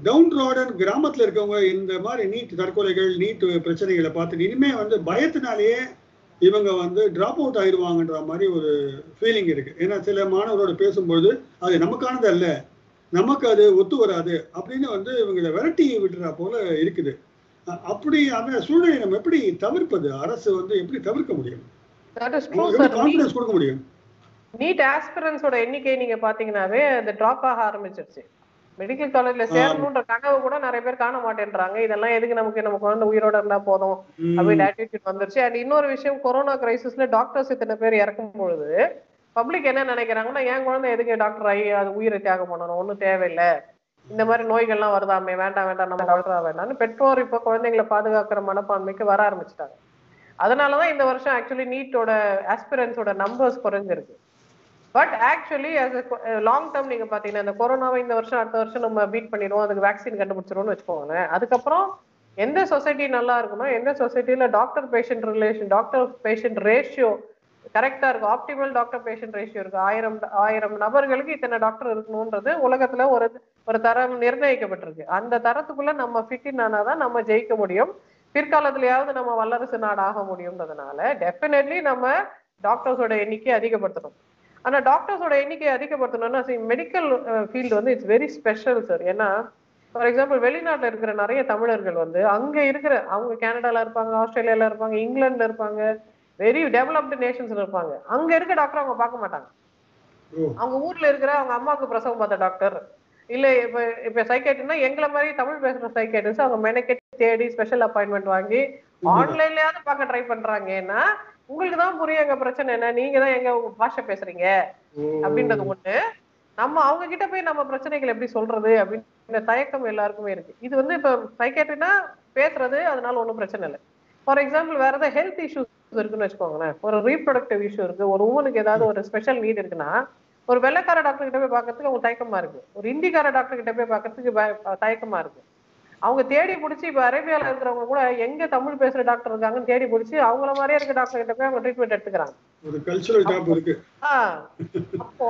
டவுன் ரோடன் கிராமத்தில் இருக்கவங்க இந்த மாதிரி நீட் தற்கொலைகள் நீட் பிரச்சனைகளை பார்த்துட்டு இனிமே வந்து பயத்தினாலேயே இவங்க வந்து டிராப் அவுட் ஆயிடுவாங்கன்ற மாதிரி ஒரு ஃபீலிங் இருக்கு. ஏன்னா சில மாணவரோட பேசும்போது அது நமக்கானது அல்ல நமக்கு அது ஒத்து வராது அப்படின்னு வந்து இவங்களை விரட்டி விட்டுறா போல இருக்குது. அப்படி அந்த சூழ்நிலையை நம்ம எப்படி தவிர்ப்பது? அரசு வந்து எப்படி தவிர்க்க முடியும்? கான்ஃபிடன்ஸ் கொடுக்க முடியும்? நீட் ஆஸ்பிரன்ஸோட எண்ணிக்கை நீங்க பாத்தீங்கன்னாவே அந்த டிராப் ஆக ஆரம்பிச்சிருச்சு. மெடிக்கல் காலேஜ்ல சேரணும்ன்ற கனவு கூட நிறைய பேர் காண மாட்டேன்றாங்க. இதெல்லாம் எதுக்கு நமக்கு? நம்ம குழந்தை உயிரோட இருந்தா போதும். அப்படின்னு ஆட்டிடியூட் வந்துருச்சு. அண்ட் இன்னொரு விஷயம் கொரோனா கிரைசிஸ்ல டாக்டர்ஸ் இத்தனை பேர் இறக்கும் பொழுது பப்ளிக் என்ன நினைக்கிறாங்கன்னா என் குழந்தை எதுக்கு டாக்டர் ஆகி அது உயிரை தியாகம் பண்ணணும்? ஒன்றும் தேவையில்லை. இந்த மாதிரி நோய்கள்லாம் வருதாமே? வேண்டாம் வேண்டாம் நம்ம வளர்றா வேண்டாம்னு பெற்றோர் இப்ப குழந்தைங்களை பாதுகாக்கிற மனப்பான்மைக்கு வர ஆரம்பிச்சிட்டாங்க. அதனாலதான் இந்த வருஷம் ஆக்சுவலி நீட்டோட ஆஸ்பிரன்ஸோட நம்பர்ஸ் குறைஞ்சிருக்கு. பட் ஆக்சுவலி லாங் டேர்ம் நீங்க பாத்தீங்கன்னா இந்த கொரோனாவை இந்த வருஷம் அடுத்த வருஷம் நம்ம பீட் பண்ணிடுவோம். அதுக்கு வேக்சின் கண்டுபிடிச்சிருவோம்னு வச்சுக்கோங்களேன். அதுக்கப்புறம் எந்த சொசைட்டி நல்லா இருக்குமோ எந்த சொசைட்டில doctor patient relation doctor patient ratio கரெக்டா இருக்கும். ஆப்டிமல் டாக்டர் பேஷண்ட் ரேஷியோ இருக்கு. ஆயிரம் ஆயிரம் நபர்களுக்கு இத்தனை டாக்டர் இருக்கணும்ன்றது உலகத்துல ஒரு ஒரு தரம் நிர்ணயிக்கப்பட்டிருக்கு. அந்த தரத்துக்குள்ள நம்ம ஃபிட்டின் ஆனாதான் நம்ம ஜெயிக்க முடியும். பிற்காலத்திலயாவது நம்ம வல்லரசு நாடு ஆக முடியும்ன்றதுனால டெஃபினெட்லி நம்ம டாக்டர்ஸோட எண்ணிக்கை அதிகப்படுத்தணும். ஆனா டாக்டர்ஸோட எண்ணிக்கை அதிகப்படுத்தணும்னா மெடிக்கல் ஃபீல்டு வந்து இட்ஸ் வெரி ஸ்பெஷல் சார் ஏன்னா ஃபார் எக்ஸாம்பிள் வெளிநாட்டுல இருக்கிற நிறைய தமிழர்கள் வந்து அங்க இருக்கிற அவங்க கனடால இருப்பாங்க ஆஸ்திரேலியால இருப்பாங்க இங்கிலாந்துல இருப்பாங்க வெரி டெவலப்டு நேஷன்ஸ்ல இருப்பாங்க. அங்க இருக்க டாக்டர் அவங்க பார்க்க மாட்டாங்க. அவங்க ஊர்ல இருக்கிற அவங்க அம்மாவுக்கு பிரசவம் பார்த்த டாக்டர் இல்ல இப்ப இப்ப சைக்கேட்ரினா எங்களை மாதிரி தமிழ் பேசுற சைக்கேட்ரிஸ் அவங்க மெனக்கெட் தேடி ஸ்பெஷல் அப்பாயின்மெண்ட் வாங்கி ஆன்லைன்லயாவது பார்க்க ட்ரை பண்றாங்க. ஏன்னா உங்களுக்கு தான் புரியும் எங்க பிரச்சனை என்ன? நீங்க தான் எங்க பாஷை பேசுறீங்க? அப்படின்றது ஒண்ணு. நம்ம அவங்க கிட்ட போய் நம்ம பிரச்சனைகள் எப்படி சொல்றது? அப்படின்ற தயக்கம் எல்லாருக்குமே இருக்கு. இது வந்து இப்ப சைக்கேட்ரினா பேசுறது அதனால ஒண்ணும் பிரச்சனை இல்லை. ஃபார் எக்ஸாம்பிள் வேற ஏதாவது ஹெல்த் இஷ்யூஸ் இருக்குன்னு வச்சுக்கோங்களேன். ஒரு ரீப்ரொடக்டிவ் இஷ்யூ இருக்கு. ஒரு உமனுக்கு ஏதாவது ஒரு ஸ்பெஷல் நீட் இருக்குன்னா ஒரு வெள்ளைக்கார டாக்டர் கிட்ட போய் பார்க்கறதுக்கு அவங்க தயக்கமா இருக்கு. ஒரு இந்திக்கார டாக்டர் கிட்ட போய் பார்க்கறதுக்கு தயக்கமா இருக்கு. அவங்க தேடி பிடிச்சி இப்ப அரேபியால இருக்கிறவங்க கூட எங்க தமிழ் பேசுற டாக்டர் இருக்காங்கன்னு தேடி பிடிச்சி அவங்கள மாதிரியே இருக்க டாக்டர் கிட்ட போய் அவங்க ட்ரீட்மெண்ட் எடுத்துக்கிறாங்க. அப்போ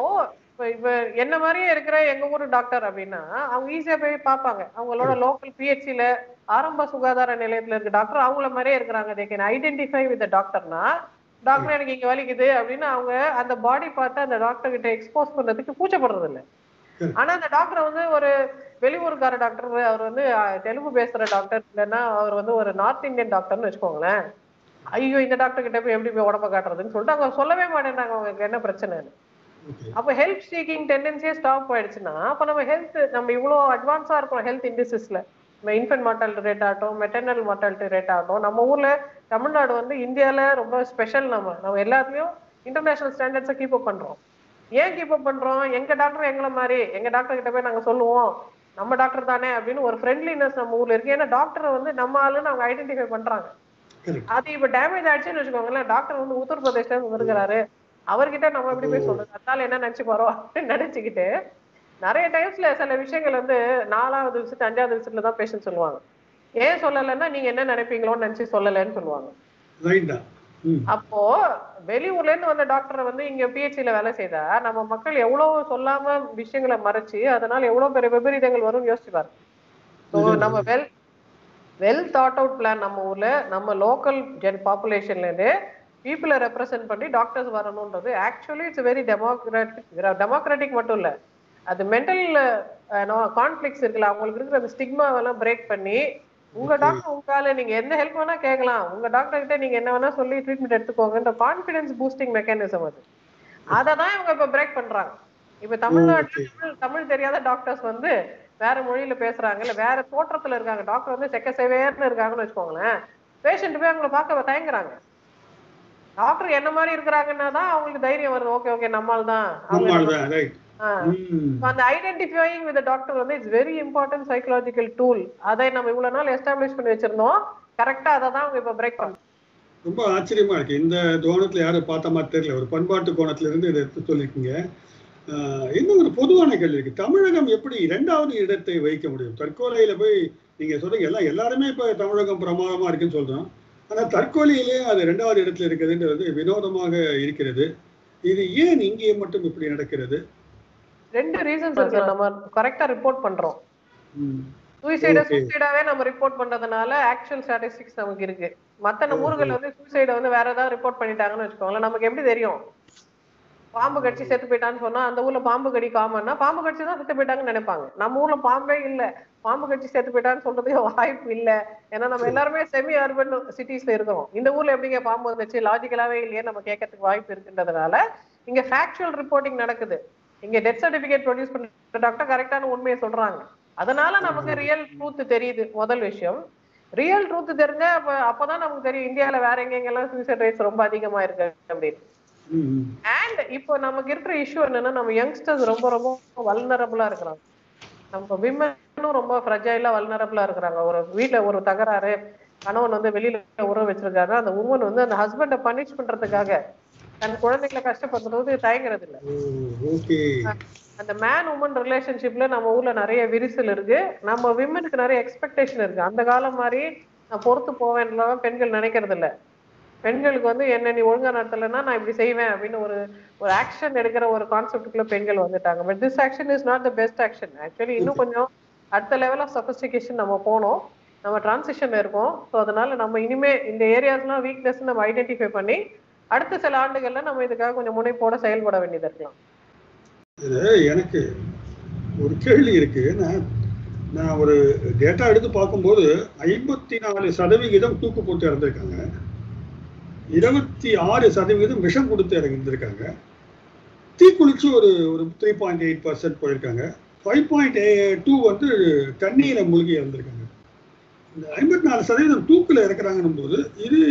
இப்ப இப்ப என்ன மாதிரியே இருக்கிற எங்க ஊரு டாக்டர் அப்படின்னா அவங்க ஈஸியா போய் பார்ப்பாங்க. அவங்களோட லோக்கல் பிஹெச்சில ஆரம்ப சுகாதார நிலையத்துல இருக்க டாக்டர் அவங்கள மாதிரியே இருக்கிறாங்க. தே கேன் ஐடென்டிஃபை வித் டாக்டர்னா டாக்டர் எனக்கு இங்க வலிக்குது அப்படின்னு அவங்க அந்த பாடி பார்த்து அந்த டாக்டர் கிட்ட எக்ஸ்போஸ் பண்றதுக்கு கூச்சப்படுறது இல்ல ஆனா அந்த டாக்டர் வந்து ஒரு வெளியூருக்கார டாக்டர் அவர் வந்து தெலுங்கு பேசுற டாக்டர் இல்லைன்னா அவர் வந்து ஒரு நார்த் இந்தியன் டாக்டர்னு வச்சுக்கோங்களேன். ஐயோ இந்த டாக்டர் கிட்ட போய் எப்படி போய் உடம்ப காட்டுறதுன்னு சொல்லிட்டு அவங்க சொல்லவே மாட்டேன்றாங்க. அவங்களுக்கு என்ன பிரச்சனைன்னு ஓகே அப்ப ஹெல்த் சீக்கிங் டெண்டன்சியே ஸ்டாப் ஆயிடுச்சுன்னா அப்ப நம்ம ஹெல்த் நம்ம இவ்வளவு அட்வான்ஸா இருக்கோம் ஹெல்த் இண்டஸ்ட்ரீஸ்ல நம்ம இன்ஃபென்ட் மார்டாலிட்டி ரேட் ஆகட்டும் மெட்டர்னல் மார்டாலிட்டி ரேட் ஆகட்டும் நம்ம ஊர்ல தமிழ்நாடு வந்து இந்தியால ரொம்ப ஸ்பெஷல் நம்ம. நம்ம எல்லாத்துலயும் இன்டர்நேஷனல் ஸ்டாண்டர்ட்ஸை கீப் அப் பண்றோம். ஏன் கீப் அப் பண்றோம்? எங்க டாக்டர் எங்களை மாதிரி. எங்க டாக்டர் கிட்ட போய் நாங்க சொல்லுவோம். நம்ம டாக்டர் தானே அப்படின்னு ஒரு ஃப்ரெண்ட்லினஸ் நம்ம ஊர்ல இருக்கு. ஏன்னா டாக்டரை வந்து நம்ம ஆளுன்னு அவங்க ஐடென்டிஃபை பண்றாங்க. அது இப்ப டேமேஜ் ஆயிடுச்சுன்னு வச்சுக்கோங்களேன். டாக்டர் வந்து உத்தரப்பிரதேஷ்ல இருந்து வந்திருக்கிறாரு அவர்கிட்ட நம்ம எப்படி போய் சொல்றது? அதனால என்ன நினைச்சு போறோம் அப்படின்னு நினைச்சுக்கிட்டு நிறைய டைம்ஸ்ல சில விஷயங்கள் வந்து நாலாவது விசிட் அஞ்சாவது விசிட்ல தான் பேஷண்ட் சொல்லுவாங்க. ஏன் சொல்லலைன்னா நீங்க என்ன நினைப்பீங்களோன்னு நினைச்சு சொல்லலைன்னு சொல்லுவாங்க. அப்போ வெளியூர்ல இருந்து வந்த டாக்டரை வந்து இங்க பிஹெச்சில வேலை செய்தா நம்ம மக்கள் எவ்வளவு சொல்லாம விஷயங்களை மறைச்சு அதனால எவ்வளவு பெரிய விபரீதங்கள் வரும்னு யோசிச்சு நம்ம well well thought out plan நம்ம ஊர்ல நம்ம லோக்கல் ஜென் பாப்புலேஷன்ல இருந்து பீப்புளை ரெப்ரசென்ட் பண்ணி doctors வரணுன்றது actually it's very democratic democratic மட்டும் இல்ல. அது மென்டல் கான்ஃபிளிக்ஸ் இருக்குல்ல அவங்களுக்கு இருக்கிற அந்த ஸ்டிக்மாவெல்லாம் பிரேக் பண்ணி உங்க டாக்டர் உங்களால நீங்க எந்த ஹெல்ப் வேணா கேட்கலாம் உங்க டாக்டர் கிட்ட நீங்க என்ன வேணா சொல்லி ட்ரீட்மெண்ட் எடுத்துக்கோங்கன்ற கான்ஃபிடன்ஸ் பூஸ்டிங் மெக்கானிசம் அது. அதை தான் இவங்க இப்ப பிரேக் பண்றாங்க. இப்ப தமிழ்நாட்டுல தமிழ் தமிழ் தெரியாத டாக்டர்ஸ் வந்து வேற மொழியில பேசுறாங்க. இல்ல வேற தோற்றத்துல இருக்காங்க. டாக்டர் வந்து செக்க சேவையர்னு இருக்காங்கன்னு வச்சுக்கோங்களேன். பேஷண்ட் போய் அவங்கள பார்க்க தயங்குறாங்க. டாக்டர் என்ன மாதிரி இருக்கிறாங்கன்னா தான் அவங்களுக்கு தைரியம் வருது. ஓகே ஓகே நம்மால் தான் அந்த ஐடென்டிஃபைங் வித் டாக்டர் வந்து it's very important psychological tool அதை நம்ம இவ்வளவு நாள் எஸ்டாப்ளிஷ் பண்ணி வச்சிருந்தோம். கரெக்டா அதை தான் அவங்க இப்ப பிரேக் பண்றாங்க ரொம்ப ஆச்சரியமா இருக்கு. இந்த தோணத்துல யாரும் பார்த்த மாதிரி தெரியல. ஒரு பண்பாட்டு கோணத்துல இருந்து இதை எடுத்து சொல்லியிருக்கீங்க. இன்னும் ஒரு பொதுவான கேள்வி இருக்கு. தமிழகம் எப்படி இரண்டாவது இடத்தை வைக்க முடியும்? தற்கொலையில போய் நீங்க சொல்றீங்க எல்லாம் எல்லாருமே இப்ப தமிழகம் பிரமாதமா இருக்குன்னு சொல்றோம். ஆனா தற்கொலையிலே அது இரண்டாவது இடத்துல இருக்குதுன்றது வினோதமாக இருக்கிறது. இது ஏன் இங்கே மட்டும் இப்படி நடக்கிறது? ரெண்டு ரீசன்ஸ் இருக்கு. நம்ம கரெக்டா ரிப்போர்ட் பண்றோம். சூசைட. சூசைடாவே நம்ம ரிப்போர்ட் பண்றதுனால ஆக்சுவல் ஸ்டாட்டிஸ்டிக்ஸ் நமக்கு இருக்கு. மத்த நம்ம ஊர்கள் வந்து சூசைட வந்து வேற ஏதாவது ரிப்போர்ட் பண்ணிட்டாங்கன்னு வச்சுக்கோங்களேன். நமக்கு எப்படி தெரியும்? பாம்பு கடிச்சு செத்து போயிட்டான்னு சொன்னா அந்த ஊர்ல பாம்பு கடி காமன்னா பாம்பு கடிச்சு தான் செத்து போயிட்டாங்கன்னு நினைப்பாங்க. நம்ம ஊர்ல பாம்பே இல்ல. பாம்பு கடிச்சு செத்து போயிட்டான்னு சொல்றதுக்கு வாய்ப்பு இல்ல. ஏன்னா நம்ம எல்லாருமே செமி அர்பன் சிட்டிஸ்ல இருக்கிறோம் இந்த ஊர்ல எப்படிங்க பாம்பு வந்துச்சு? லாஜிக்கலாவே இல்லையே நம்ம கேட்கறதுக்கு வாய்ப்பு இருக்குன்றதுனால இங்க ஃபேக்சுவல் ரிப்போர்ட்டிங் நடக்குது. இங்க டெத் சர்டிபிகேட் ப்ரொடியூஸ் பண்ற டாக்டர் கரெக்டான உண்மையை சொல்றாங்க. அதனால நமக்கு ரியல் ட்ரூத் தெரியுது முதல் விஷயம். ரியல் ட்ரூத் தெரிஞ்சா அப்ப அப்பதான் நமக்கு தெரியும் இந்தியால வேற எங்கெங்கெல்லாம் சூசைட் ரேட்ஸ் ரொம்ப அதிகமா இருக்கு அப்படின்னு. அண்ட் இப்போ நமக்கு இருக்கிற இஷ்யூ என்னன்னா நம்ம யங்ஸ்டர்ஸ் ரொம்ப ரொம்ப வல்னரபுளா இருக்கிறாங்க. நம்ம விமனும் ரொம்ப ஃப்ரெஜைலா வல்னரபிளா இருக்கிறாங்க. ஒரு வீட்ல ஒரு தகராறு கணவன் வந்து வெளியில உறவு வச்சிருக்காரு அந்த உமன் வந்து அந்த ஹஸ்பண்டை பனிஷ் பண்றதுக்காக தன் குழந்தைகளை கஷ்டப்படுத்துறது தயங்குறது இல்ல அந்த மேன் உமன் ரிலேஷன்ஷிப்ல நம்ம ஊர்ல நிறைய விரிசல் இருக்கு. நம்ம விமனுக்கு நிறைய எக்ஸ்பெக்டேஷன் இருக்கு. அந்த காலம் மாதிரி நான் பொறுத்து போவேன்லாம் பெண்கள் நினைக்கிறது இல்ல பெண்களுக்கு வந்து என்ன நீ ஒழுங்கா நடத்தலைன்னா நான் இப்படி செய்வேன் அப்படின்னு ஒரு ஒரு ஆக்ஷன் எடுக்கிற ஒரு கான்செப்டுக்குள்ள பெண்கள் வந்துட்டாங்க. But this action is not the best action actually இன்னும் கொஞ்சம் அடுத்த லெவல் ஆஃப் சஃபஸ்டிகேஷன் நம்ம போனோம் நம்ம டிரான்சிஷன்ல இருக்கோம். ஸோ அதனால நம்ம இனிமே இந்த ஏரியாஸ்லாம் வீக்னஸ் நம்ம ஐடென்டிஃபை பண்ணி அடுத்த சில ஆண்டுகள்ல நம்ம இதுக்காக கொஞ்சம் முனைப்போட செயல்பட வேண்டியது இருக்கலாம். இது எனக்கு ஒரு கேள்வி இருக்கு. நான் நான் ஒரு டேட்டா எடுத்து பார்க்கும்போது ஐம்பத்தி நாலு சதவிகிதம் தூக்கு போட்டு இறந்துருக்காங்க. இருபத்தி ஆறு சதவிகிதம் விஷம் கொடுத்து இறங்கியிருந்திருக்காங்க தீக்குளிச்சு ஒரு ஒரு த்ரீ பாயிண்ட் எயிட் பர்சன்ட் போயிருக்காங்க. ஃபைவ் பாயிண்ட் டூ வந்து தண்ணியில் மூழ்கி இறந்துருக்காங்க. இந்த ஐம்பத்தி நாலு சதவீதம் தூக்கில் இறக்குறாங்கன்னும் போது இது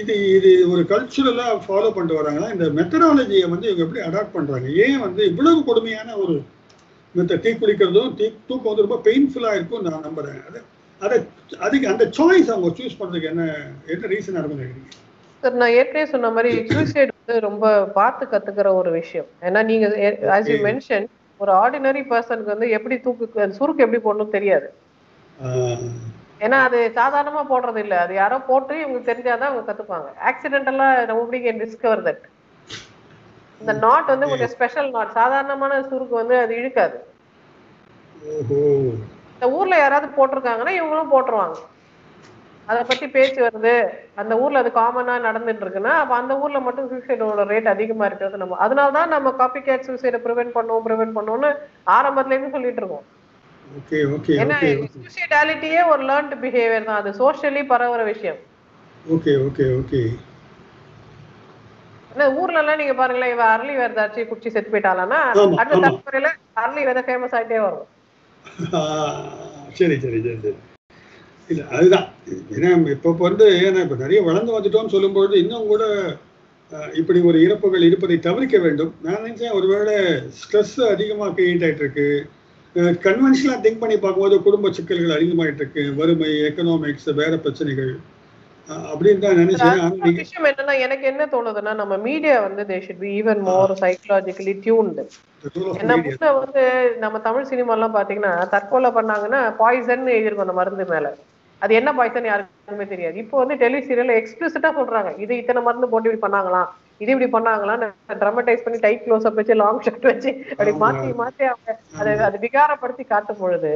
இது இது ஒரு கல்ச்சுரலா ஃபாலோ பண்ணிட்டு வராங்களா இந்த மெத்தடாலஜியை வந்து இவங்க எப்படி அடாப்ட் பண்றாங்க? ஏன் வந்து இவ்வளவு கொடுமையான ஒரு மெத்த தீ குளிக்கிறதும் தீ தூக்கம் வந்து ரொம்ப பெயின்ஃபுல்லா இருக்கும் நான் நம்புறேன். அது அதை அதுக்கு அந்த சாய்ஸ் அவங்க சூஸ் பண்றதுக்கு என்ன என்ன ரீசன் இருக்கும் நினைக்கிறீங்க? சார் நான் ஏற்கனவே சொன்ன மாதிரி சூசைட் வந்து ரொம்ப பார்த்து கத்துக்கிற ஒரு விஷயம். ஏன்னா நீங்க ஆஸ் யூ. மென்ஷன் ஒரு ஆர்டினரி பர்சனுக்கு வந்து எப்படி தூக்கு சுருக்கு எப்படி போடணும் தெரியாது. ஏன்னா அது சாதாரணமா போடுறது இல்ல. அது யாரோ போட்டு இவங்களுக்கு தெரிஞ்சாதான் அவங்க கத்துப்பாங்க. ஆக்சிடென்டலா நோபடி கேன் டிஸ்கவர் தட் இந்த நாட் வந்து கொஞ்சம் ஸ்பெஷல் நாட் சாதாரணமான சுருக்கு வந்து அது இழுக்காது. இந்த ஊர்ல யாராவது போட்டிருக்காங்கன்னா இவங்களும் போட்டுருவாங்க. அதை பத்தி பேச்சு வருது. அந்த ஊர்ல அது காமனா நடந்துட்டு இருக்குன்னா அப்ப அந்த ஊர்ல மட்டும் சூசைடோட ரேட் அதிகமா இருக்கிறது நம்ம. அதனாலதான் நம்ம காப்பி கேட் சூசைடை ப்ரிவென்ட் பண்ணுவோம் ப்ரிவென்ட் பண்ணுவோம்னு ஆரம்பத்துல இருந்து சொல்லிட்டு இருக்கோம். ஓகே ஓகே ஏன்னா சூசைடாலிட்டியே ஒரு லேர்ன்ட் பிஹேவியர் தான். அது சோஷியலி பரவுற விஷயம். ஓகே ஓகே ஓகே ஊர்ல எல்லாம் நீங்க பாருங்களேன் இவ அரளி வேறதாச்சு குச்சி செத்து போயிட்டாளான்னா ஆமா, அடுத்த. தலைமுறையில அரளி விதை ஃபேமஸ் ஆயிட்டே வரும். சரி சரி சரி சரி. இல்ல அதுதான். ஏன்னா இப்போ வந்து ஏன்னா இப்போ நிறைய வளர்ந்து வந்துட்டோம்னு சொல்லும்போது இன்னும் கூட இப்படி ஒரு இறப்புகள் இருப்பதை தவிர்க்க வேண்டும். நான் நினைச்சேன் ஒருவேளை ஸ்ட்ரெஸ் அதிகமாக கிரியேட் ஆயிட்டு இருக்கு கன்வென்ஷனலாக திங்க் பண்ணி பார்க்கும்போது குடும்ப சிக்கல்கள் அதிகமாயிட்டு இருக்கு வறுமை எக்கனாமிக்ஸ் வேற பிரச்சனைகள். அஹ், அப்படின்னு தான் நினைச்சேன். ஆனா ஒரு நீங்க விஷயம் என்னன்னா எனக்கு என்ன தோணுதுன்னா நம்ம மீடியா வந்து they should be even more psychologically tuned media. முன்ன வந்து நம்ம தமிழ் சினிமா எல்லாம் பாத்தீங்கன்னா தற்கொலை பண்ணாங்கன்னா பாய்சன் எழுதிருக்கும் அந்த மருந்து மேல. அது என்ன பாய்சன் யாருக்குமே தெரியாது. இப்போ வந்து டெலி எக்ஸ்பிளிசிட்டா சொல்றாங்க. இது இத்தனை மருந்து போட்டு இப்படி பண்ணாங்களாம். இது இப்படி பண்ணாங்களாம் ட்ரமடைஸ் பண்ணி டைட் க்ளோஸ் அப் வச்சு லாங் ஷாட் வச்சு அப்படி. மாத்தி மாத்தி அவங்க அதை அது விகாரப்படுத்தி காட்டும் பொழுது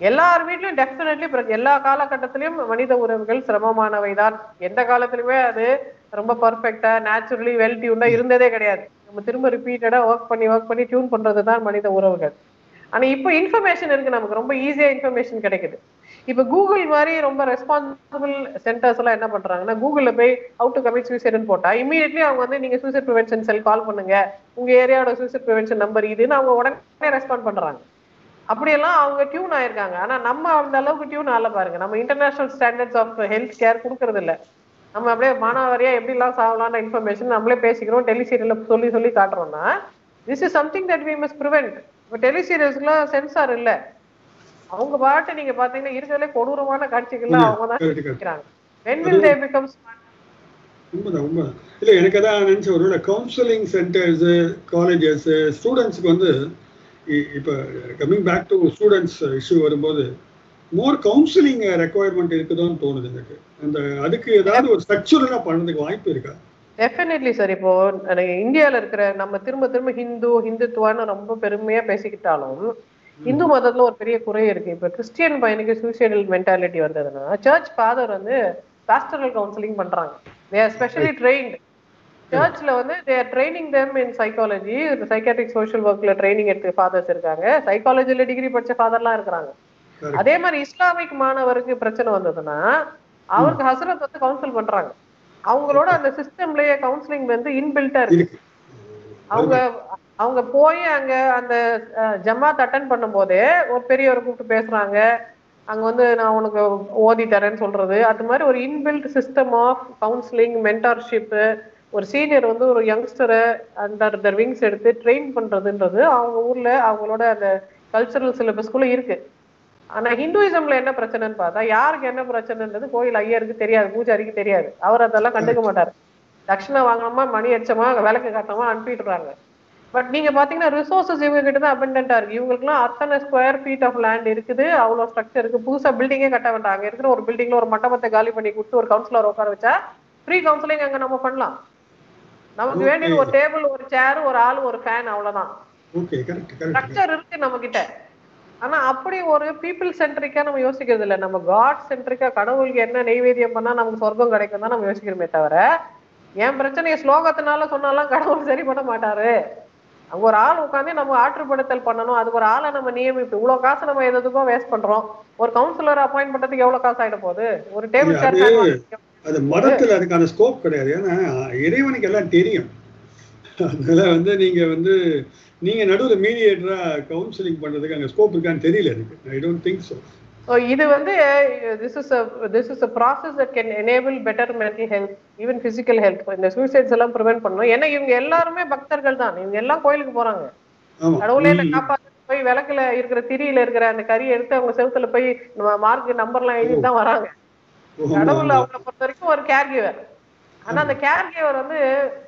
எல்லார் வீட்லயும் டெஃபினெட்லி எல்லா காலகட்டத்திலயும் மனித உறவுகள் சிரமமானவைதான். எந்த காலத்திலுமே அது ரொம்ப பர்ஃபெக்டா நேச்சுரலி வெல் டியூன்டா இருந்ததே கிடையாது. நம்ம திரும்ப ரிப்பீட்டடா ஒர்க் பண்ணி ஒர்க் பண்ணி டியூன் பண்றதுதான் மனித உறவுகள். ஆனா இப்போ இன்ஃபர்மேஷன் இருக்கு நமக்கு. ரொம்ப ஈஸியா இன்ஃபர்மேஷன் கிடைக்குது. இப்ப கூகுள் மாதிரி ரொம்ப ரெஸ்பான்சிபிள் சென்டர்ஸ் எல்லாம் என்ன பண்றாங்கன்னா கூகுள்ல போய் ஹவு டு கமிட் சூசைட்னு போட்டா இமீடியட்லி அவங்க வந்து நீங்க சூசைட் ப்ரிவென்ஷன் செல் கால் பண்ணுங்க. உங்க ஏரியாவோட சூசைட் ப்ரிவென்ஷன் நம்பர் இதுன்னு அவங்க உடனே ரெஸ்பாண்ட் பண்றாங்க. அப்படியெல்லாம் அவங்க டியூன் ஆயிருக்காங்க. ஆனா நம்ம அந்த அளவுக்கு டியூன் ஆகல பாருங்க. நம்ம international standards of health care கொடுக்கறது இல்ல. நம்ம அப்படியே மானாவாரியா எப்படி எல்லாம் இன்ஃபர்மேஷன் நம்மளே பேசிக்கிறோம். டெலி சீரியல்ல சொல்லி சொல்லி காட்டுறோம்னா this is something that we must prevent இப்போ டெலி சீரியல்ஸ்க்குலாம் சென்சார் இல்லை. அவங்க பாட்டு நீங்க பாத்தீங்கன்னா இருக்கிறதுலே கொடூரமான காட்சிகள்ல இல்ல, அவங்க தான். இருக்கிறாங்க உண்மைதான் உண்மைதான். இல்ல எனக்கு அதான் நினைச்ச ஒருவேளை கவுன்சிலிங் சென்டர்ஸ் காலேஜஸ் ஸ்டூடெண்ட்ஸ்க்கு வந்து இப்ப coming back to students issue வரும்போது மோர் கவுன்சிலிங் ரெக்குவயர்மெண்ட் இருக்குதோன்னு தோணுது எனக்கு. அந்த அதுக்கு ஏதாவது ஒரு ஸ்ட்ரக்சரலா பண்றதுக்கு வாய்ப்பு இருக்கா? டெஃபினெட்லி சார் இப்போ இந்தியால இருக்கிற நம்ம திரும்ப திரும்ப ஹிந்து ஹிந்துத்துவான்னு ரொம்ப பெருமையா பேசிக்கிட்டாலும் இந்து மதத்துல ஒரு பெரிய குறை இருக்கு. இப்ப கிறிஸ்டியன் பையனுக்கு சூசைடல் மென்டாலிட்டி வந்ததுன்னா சர்ச் ஃபாதர் வந்து பாஸ்டரல் கவுன்சிலிங் பண்றாங்க. தே ஆர் ஸ்பெஷலி ட்ரெயின்ட் சர்ச்ல வந்து they are training them in psychology psychiatric social ஒர்க்ல ட்ரைனிங் எடுத்து ஃபாதர்ஸ் இருக்காங்க. சைக்காலஜில டிகிரி படிச்ச ஃபாதர்லாம் இருக்கிறாங்க. அதே மாதிரி இஸ்லாமிக் மாணவருக்கு பிரச்சனை வந்ததுன்னா அவருக்கு ஹசரத் வந்து கவுன்சில் பண்றாங்க. அவங்களோட அந்த சிஸ்டம்லயே கவுன்சிலிங் வந்து இன்பில்ட்டா இருக்கு. அவங்க அவங்க போய் அங்க அந்த ஜமாத் அட்டன் பண்ணும்போதே ஒரு பெரியவரை கூப்பிட்டு பேசுறாங்க. அங்க வந்து நான் உனக்கு ஓதி தரேன்னு சொல்றது. அது மாதிரி ஒரு inbuilt system of counselling mentorship ஒரு சீனியர் வந்து ஒரு யங்ஸ்டரை அண்டர் தர் விங்ஸ் எடுத்து ட்ரெயின் பண்றதுன்றது அவங்க ஊர்ல அவங்களோட அந்த கல்ச்சரல் சிலபஸ்குள்ள இருக்கு. ஆனா ஹிந்துயிசம்ல என்ன பிரச்சனைன்னு பார்த்தா யாருக்கு என்ன பிரச்சனைன்றது கோயில் ஐயருக்கு தெரியாது பூஜாரிக்கு தெரியாது. அவர் அதெல்லாம் கண்டுக்க மாட்டாரு. தட்சிணை வாங்கினோமா மணி அடிச்சோமா விளக்கு காட்டோமா அனுப்பிடுறாங்க பட் நீங்க பாத்தீங்கன்னா ரிசோர்சஸ் இவங்க கிட்ட தான் அபண்டன்டா இருக்கு. இவங்களுக்குலாம் அத்தனை ஸ்கொயர் ஃபீட் ஆஃப் லேண்ட் இருக்குது. அவ்வளவு ஸ்ட்ரக்சர் இருக்கு. புதுசா பில்டிங்கே கட்ட வேண்டாம். அங்க இருக்கிற ஒரு பில்டிங்ல ஒரு மண்டபத்தை காலி பண்ணி கொடுத்து ஒரு கவுன்சிலர் உட்கார வச்சா ஃப்ரீ கவுன்சிலிங் அங்க நம்ம பண்ணலாம். நமக்கு. வேண்டியது ஒரு டேபிள் ஒரு சேர் ஒரு ஆள் ஒரு ஃபேன் அவ்வளவுதான். ஸ்ட்ரக்சர் இருக்கு நம்ம கிட்ட ஆனா அப்படி ஒரு பீப்புள் சென்ட்ரிக்கா நம்ம யோசிக்கிறது இல்ல. நம்ம காட் சென்ட்ரிக்கா கடவுளுக்கு என்ன நெய்வேத்தியம் பண்ணா நமக்கு சொர்க்கம் கிடைக்கும் தான் நம்ம யோசிக்கிறோமே தவிர என் பிரச்சனையை ஸ்லோகத்தினால சொன்னாலாம் கடவுள் சரி பண்ண மாட்டாரு. அங்க ஒரு ஆள் உட்காந்து நம்ம ஆற்றுப்படுத்தல் பண்ணணும். அதுக்கு ஒரு ஆளை நம்ம நியமிப்பு இவ்வளவு காசு நம்ம எதுக்கோ வேஸ்ட் பண்றோம். ஒரு கவுன்சிலர் அப்பாயிண்ட் பண்றதுக்கு எவ்வளவு காசு ஆயிட போகுது? ஒரு டேபிள் சேர் அது- மதத்துல அதுக்கான ஸ்கோப் கிடையாது. ஏன்னா இறைவனுக்கு எல்லாம் தெரியும். அதனால வந்து நீங்க வந்து நீங்க நடுவுல மீடியேட்டரா கவுன்சிலிங் பண்றதுக்கு அங்க ஸ்கோப் இருக்கான்னு தெரியல எனக்கு. ஐ டோன்ட் திங்க் ஸோ இது வந்து this is this is a process that can enable better mental health even physical health இந்த சூசைட்ஸ் எல்லாம் ப்ரிவென்ட் பண்ணணும். ஏன்னா இவங்க எல்லாருமே பக்தர்கள் தான். இவங்க எல்லாம் கோயிலுக்கு போறாங்க. கடவுளே காப்பாத்து போய் விளக்குல இருக்கிற திரியில இருக்கிற அந்த கறியை எடுத்து அவங்க செவுத்துல போய் மார்க் நம்பர்லாம் எழுதி தான் வராங்க. கடவுள். அவங்களை பொறுத்த வரைக்கும் ஒரு கேர் கிவர் ஆனா அந்த கேர் கிவர் வந்து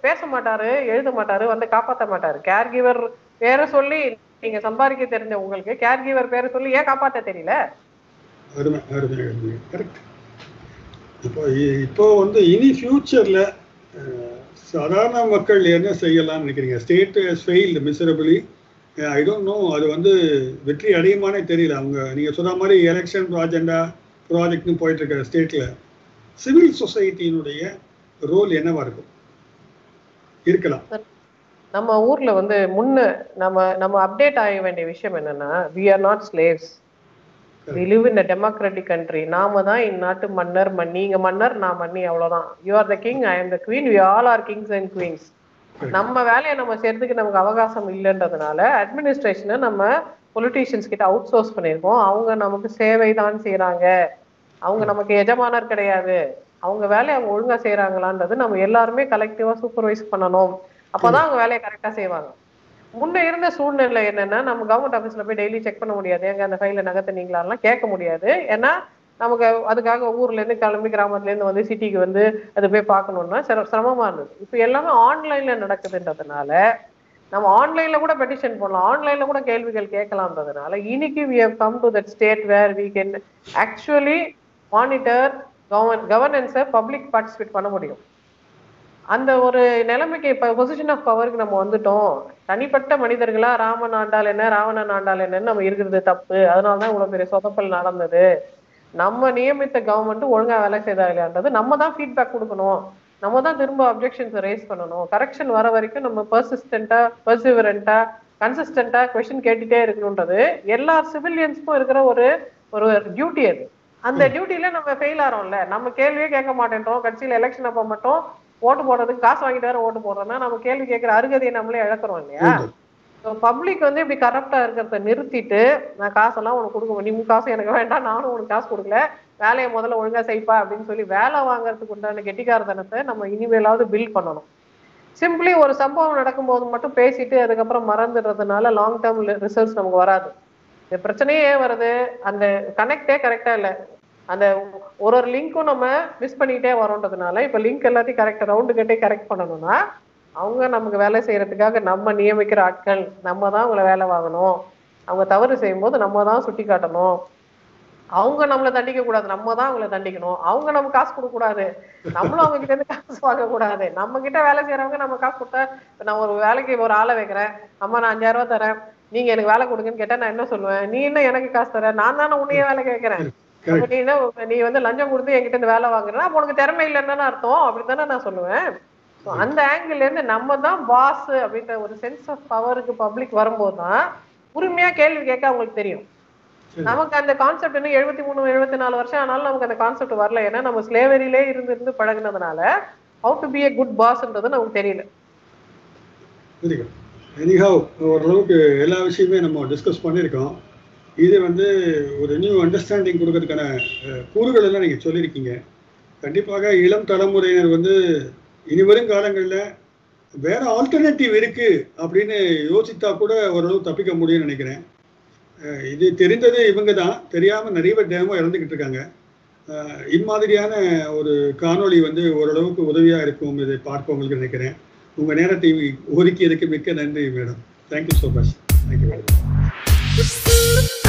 பேச மாட்டாரு எழுத மாட்டாரு வந்து காப்பாத்த மாட்டாரு. கேர் கிவர் பேரை சொல்லி நீங்க சம்பாதிக்க தெரிஞ்ச உங்களுக்கு கேர் கிவர் பேரை சொல்லி ஏன் காப்பாத்த தெரியல? அருமை அருமை அருமை. கரெக்ட் இப்போ இ- இப்போ வந்து இனி ஃபியூச்சரில் சாதாரண மக்கள் என்ன செய்யலாம்னு நினைக்கிறீங்க? State failed miserably I don't know அது வந்து வெற்றி அடையுமானே தெரியல. அவங்க நீங்கள் சொன்ன மாதிரி எலெக்ஷன் ப்ராஜெண்டா ப்ராஜெக்ட்னு போயிட்டு இருக்கிற ஸ்டேட்டில் சிவில் சொசைட்டியினுடைய ரோல் என்னவா இருக்கும்? இருக்கலாம். நம்ம ஊர்ல வந்து முன்ன நம்ம நம்ம அப்டேட் ஆக வேண்டிய விஷயம் என்னன்னா we are not slaves in a democratic country நாம தான் இந்நாட்டு மன்னர் மன் நீங்க மன்னர் நான் மன்னி. அவ்வளவுதான். You are the king I am the queen we all are kings and queens நம்ம வேலையை நம்ம செய்யறதுக்கு நமக்கு அவகாசம் இல்லைன்றதுனால அட்மினிஸ்ட்ரேஷனை நம்ம பொலிட்டீஷியன்ஸ் கிட்ட அவுட் சோர்ஸ் பண்ணியிருக்கோம். அவங்க நமக்கு சேவை தான் செய்யறாங்க அவங்க நமக்கு எஜமானர் கிடையாது. அவங்க வேலையை அவங்க ஒழுங்கா செய்யறாங்களான்றது நம்ம எல்லாருமே கலெக்டிவா சூப்பர்வைஸ் பண்ணணும். அப்பதான் அவங்க வேலையை கரெக்டா செய்வாங்க. முன்ன இருந்த சூழ்நிலை என்னன்னா நம்ம கவர்மெண்ட் ஆஃபீஸ்ல போய் டெய்லி செக் பண்ண முடியாது. எங்க அந்த ஃபைல நீங்களாலாம் கேட்க முடியாது. ஏன்னா நமக்கு அதுக்காக ஊர்ல இருந்து கிளம்பி கிராமத்துல இருந்து வந்து சிட்டிக்கு வந்து அதை போய் பார்க்கணும்னா சிரமமா இருந்தது. இப்போ எல்லாமே ஆன்லைன்ல நடக்குதுன்றதுனால நம்ம ஆன்லைன்ல கூட பெட்டிஷன் பண்ணலாம் ஆன்லைன்ல கூட கேள்விகள் கேட்கலாம்ன்றதுனால இன்னைக்கு we have come to that state where we can actually monitor கவர்னன்ஸை public participate பண்ண முடியும். அந்த ஒரு நிலைமைக்கு இப்ப பொசிஷன் ஆஃப் பவருக்கு நம்ம வந்துட்டோம். தனிப்பட்ட மனிதர்களா ராமன் ஆண்டால் என்ன ராவணன் ஆண்டால் என்னன்னு நம்ம இருக்கிறது தப்பு. அதனாலதான் இவ்வளவு பெரிய சொதப்பல் நடந்தது. நம்ம நியமித்த கவர்மெண்ட் ஒழுங்கா வேலை செய்தா இல்லையான்றது நம்ம தான் ஃபீட்பேக் கொடுக்கணும். நம்ம தான் திரும்ப அப்ஜெக்ஷன்ஸ் ரைஸ் பண்ணணும். கரெக்ஷன் வர வரைக்கும் நம்ம பர்சிஸ்டண்டா பர்சிவரண்டா கன்சிஸ்டண்டா கொஸ்டின் கேட்டுட்டே இருக்கணுன்றது எல்லா சிவிலியன்ஸ்க்கும் இருக்கிற ஒரு ஒரு டியூட்டி அது. அந்த டியூட்டில நம்ம ஃபெயில் ஆறோம்ல. நம்ம கேள்வியே கேட்க மாட்டேன்றோம். கட்சியில எலெக்ஷன் அப்ப மட்டும் ஓட்டு போடுறதுக்கு காசு வாங்கிட்டு வேற ஓட்டு போடுறோம்னா நம்ம கேள்வி கேட்கிற அருகதையை நம்மளே இழக்கிறோம் இல்லையா? பப்ளிக் வந்து இப்படி கரப்டா இருக்கிறத நிறுத்திட்டு நான் காசெல்லாம் உனக்கு கொடுக்க நீ காசு எனக்கு வேண்டாம் நானும் உனக்கு காசு கொடுக்கல. வேலையை முதல்ல ஒழுங்கா செய்ப்பா அப்படின்னு சொல்லி வேலை வாங்குறதுக்கு உண்டான கெட்டிக்காரத்தனத்தை நம்ம இனிமேலாவது பில்ட் பண்ணணும். சிம்பிளி ஒரு சம்பவம் நடக்கும்போது மட்டும் பேசிட்டு அதுக்கப்புறம் மறந்துடுறதுனால லாங் டேர்ம் ரிசல்ட்ஸ் நமக்கு வராது. இந்த பிரச்சனையே வருது. அந்த கனெக்டே கரெக்டா இல்ல. அந்த ஒரு ஒரு லிங்க்கும் நம்ம மிஸ் பண்ணிக்கிட்டே வரோன்றதுனால இப்போ லிங்க் எல்லாத்தையும் கரெக்ட் ரவுண்டு கட்டே கரெக்ட் பண்ணணும்னா அவங்க நமக்கு வேலை செய்யறதுக்காக நம்ம நியமிக்கிற ஆட்கள் நம்ம தான் அவங்கள வேலை வாங்கணும். அவங்க தவறு செய்யும்போது நம்ம தான் சுட்டி காட்டணும். அவங்க நம்மளை தண்டிக்க கூடாது நம்ம தான் அவங்கள தண்டிக்கணும். அவங்க நம்ம காசு கொடுக்க கூடாது. நம்மளும் அவங்க கிட்ட இருந்து காசு வாங்க கூடாது. நம்ம கிட்ட வேலை செய்யறவங்க நம்ம காசு கொடுத்தா இப்ப நான் ஒரு வேலைக்கு ஒரு ஆளை வைக்கிறேன். அம்மா நான் அஞ்சாயிரம் ரூபாய் தரேன். நீங்க எனக்கு வேலை கொடுங்கன்னு கேட்டா நான் என்ன சொல்லுவேன்? நீ என்ன எனக்கு காசு தர? நான் தானே உன்னையே வேலை கேட்கறேன் நீ வந்து லஞ்சம் கொடுத்து என்கிட்ட இருந்து வேலை வாங்குறேன்னா அப்ப உனக்கு திறமை இல்லைன்னு அர்த்தம் அப்படித்தானே நான் சொல்லுவேன். அந்த ஆங்கிள் இருந்து நம்ம தான் பாஸ் அப்படின்ற ஒரு சென்ஸ் ஆஃப் பவருக்கு பப்ளிக் வரும்போது தான் உரிமையா கேள்வி கேட்க அவங்களுக்கு தெரியும். நமக்கு அந்த கான்செப்ட் இன்னும் எழுபத்தி மூணு எழுபத்தி நாலு வருஷம் ஆனாலும் நமக்கு அந்த கான்செப்ட் வரல. ஏன்னா நம்ம ஸ்லேவரியிலே இருந்து இருந்து பழகுனதுனால how to be a good பாஸ்ன்றது நமக்கு தெரியல. எனிஹாவ் ஓரளவுக்கு எல்லா விஷயமே நம்ம டிஸ்கஸ் பண்ணியிருக்கோம். இது வந்து ஒரு நியூ அண்டர்ஸ்டாண்டிங் கொடுக்கறதுக்கான கூறுகள் எல்லாம் நீங்கள் சொல்லியிருக்கீங்க. கண்டிப்பாக இளம் தலைமுறையினர் வந்து இனி வரும் காலங்களில் வேற ஆல்டர்னேட்டிவ் இருக்கு அப்படின்னு யோசித்தா கூட ஓரளவு தப்பிக்க முடியும்னு நினைக்கிறேன். இது தெரிந்தது இவங்க தான் தெரியாமல் நிறைய பேர் தினமும் இறந்துக்கிட்டு இருக்காங்க. இம்மாதிரியான ஒரு காணொளி வந்து ஓரளவுக்கு உதவியாக இருக்கும் இதை பார்ப்பவங்களுக்கு நினைக்கிறேன். உங்கள் நேரத்தை ஒதுக்கியதுக்கு மிக்க நன்றி madam. Thank you so much thank you madam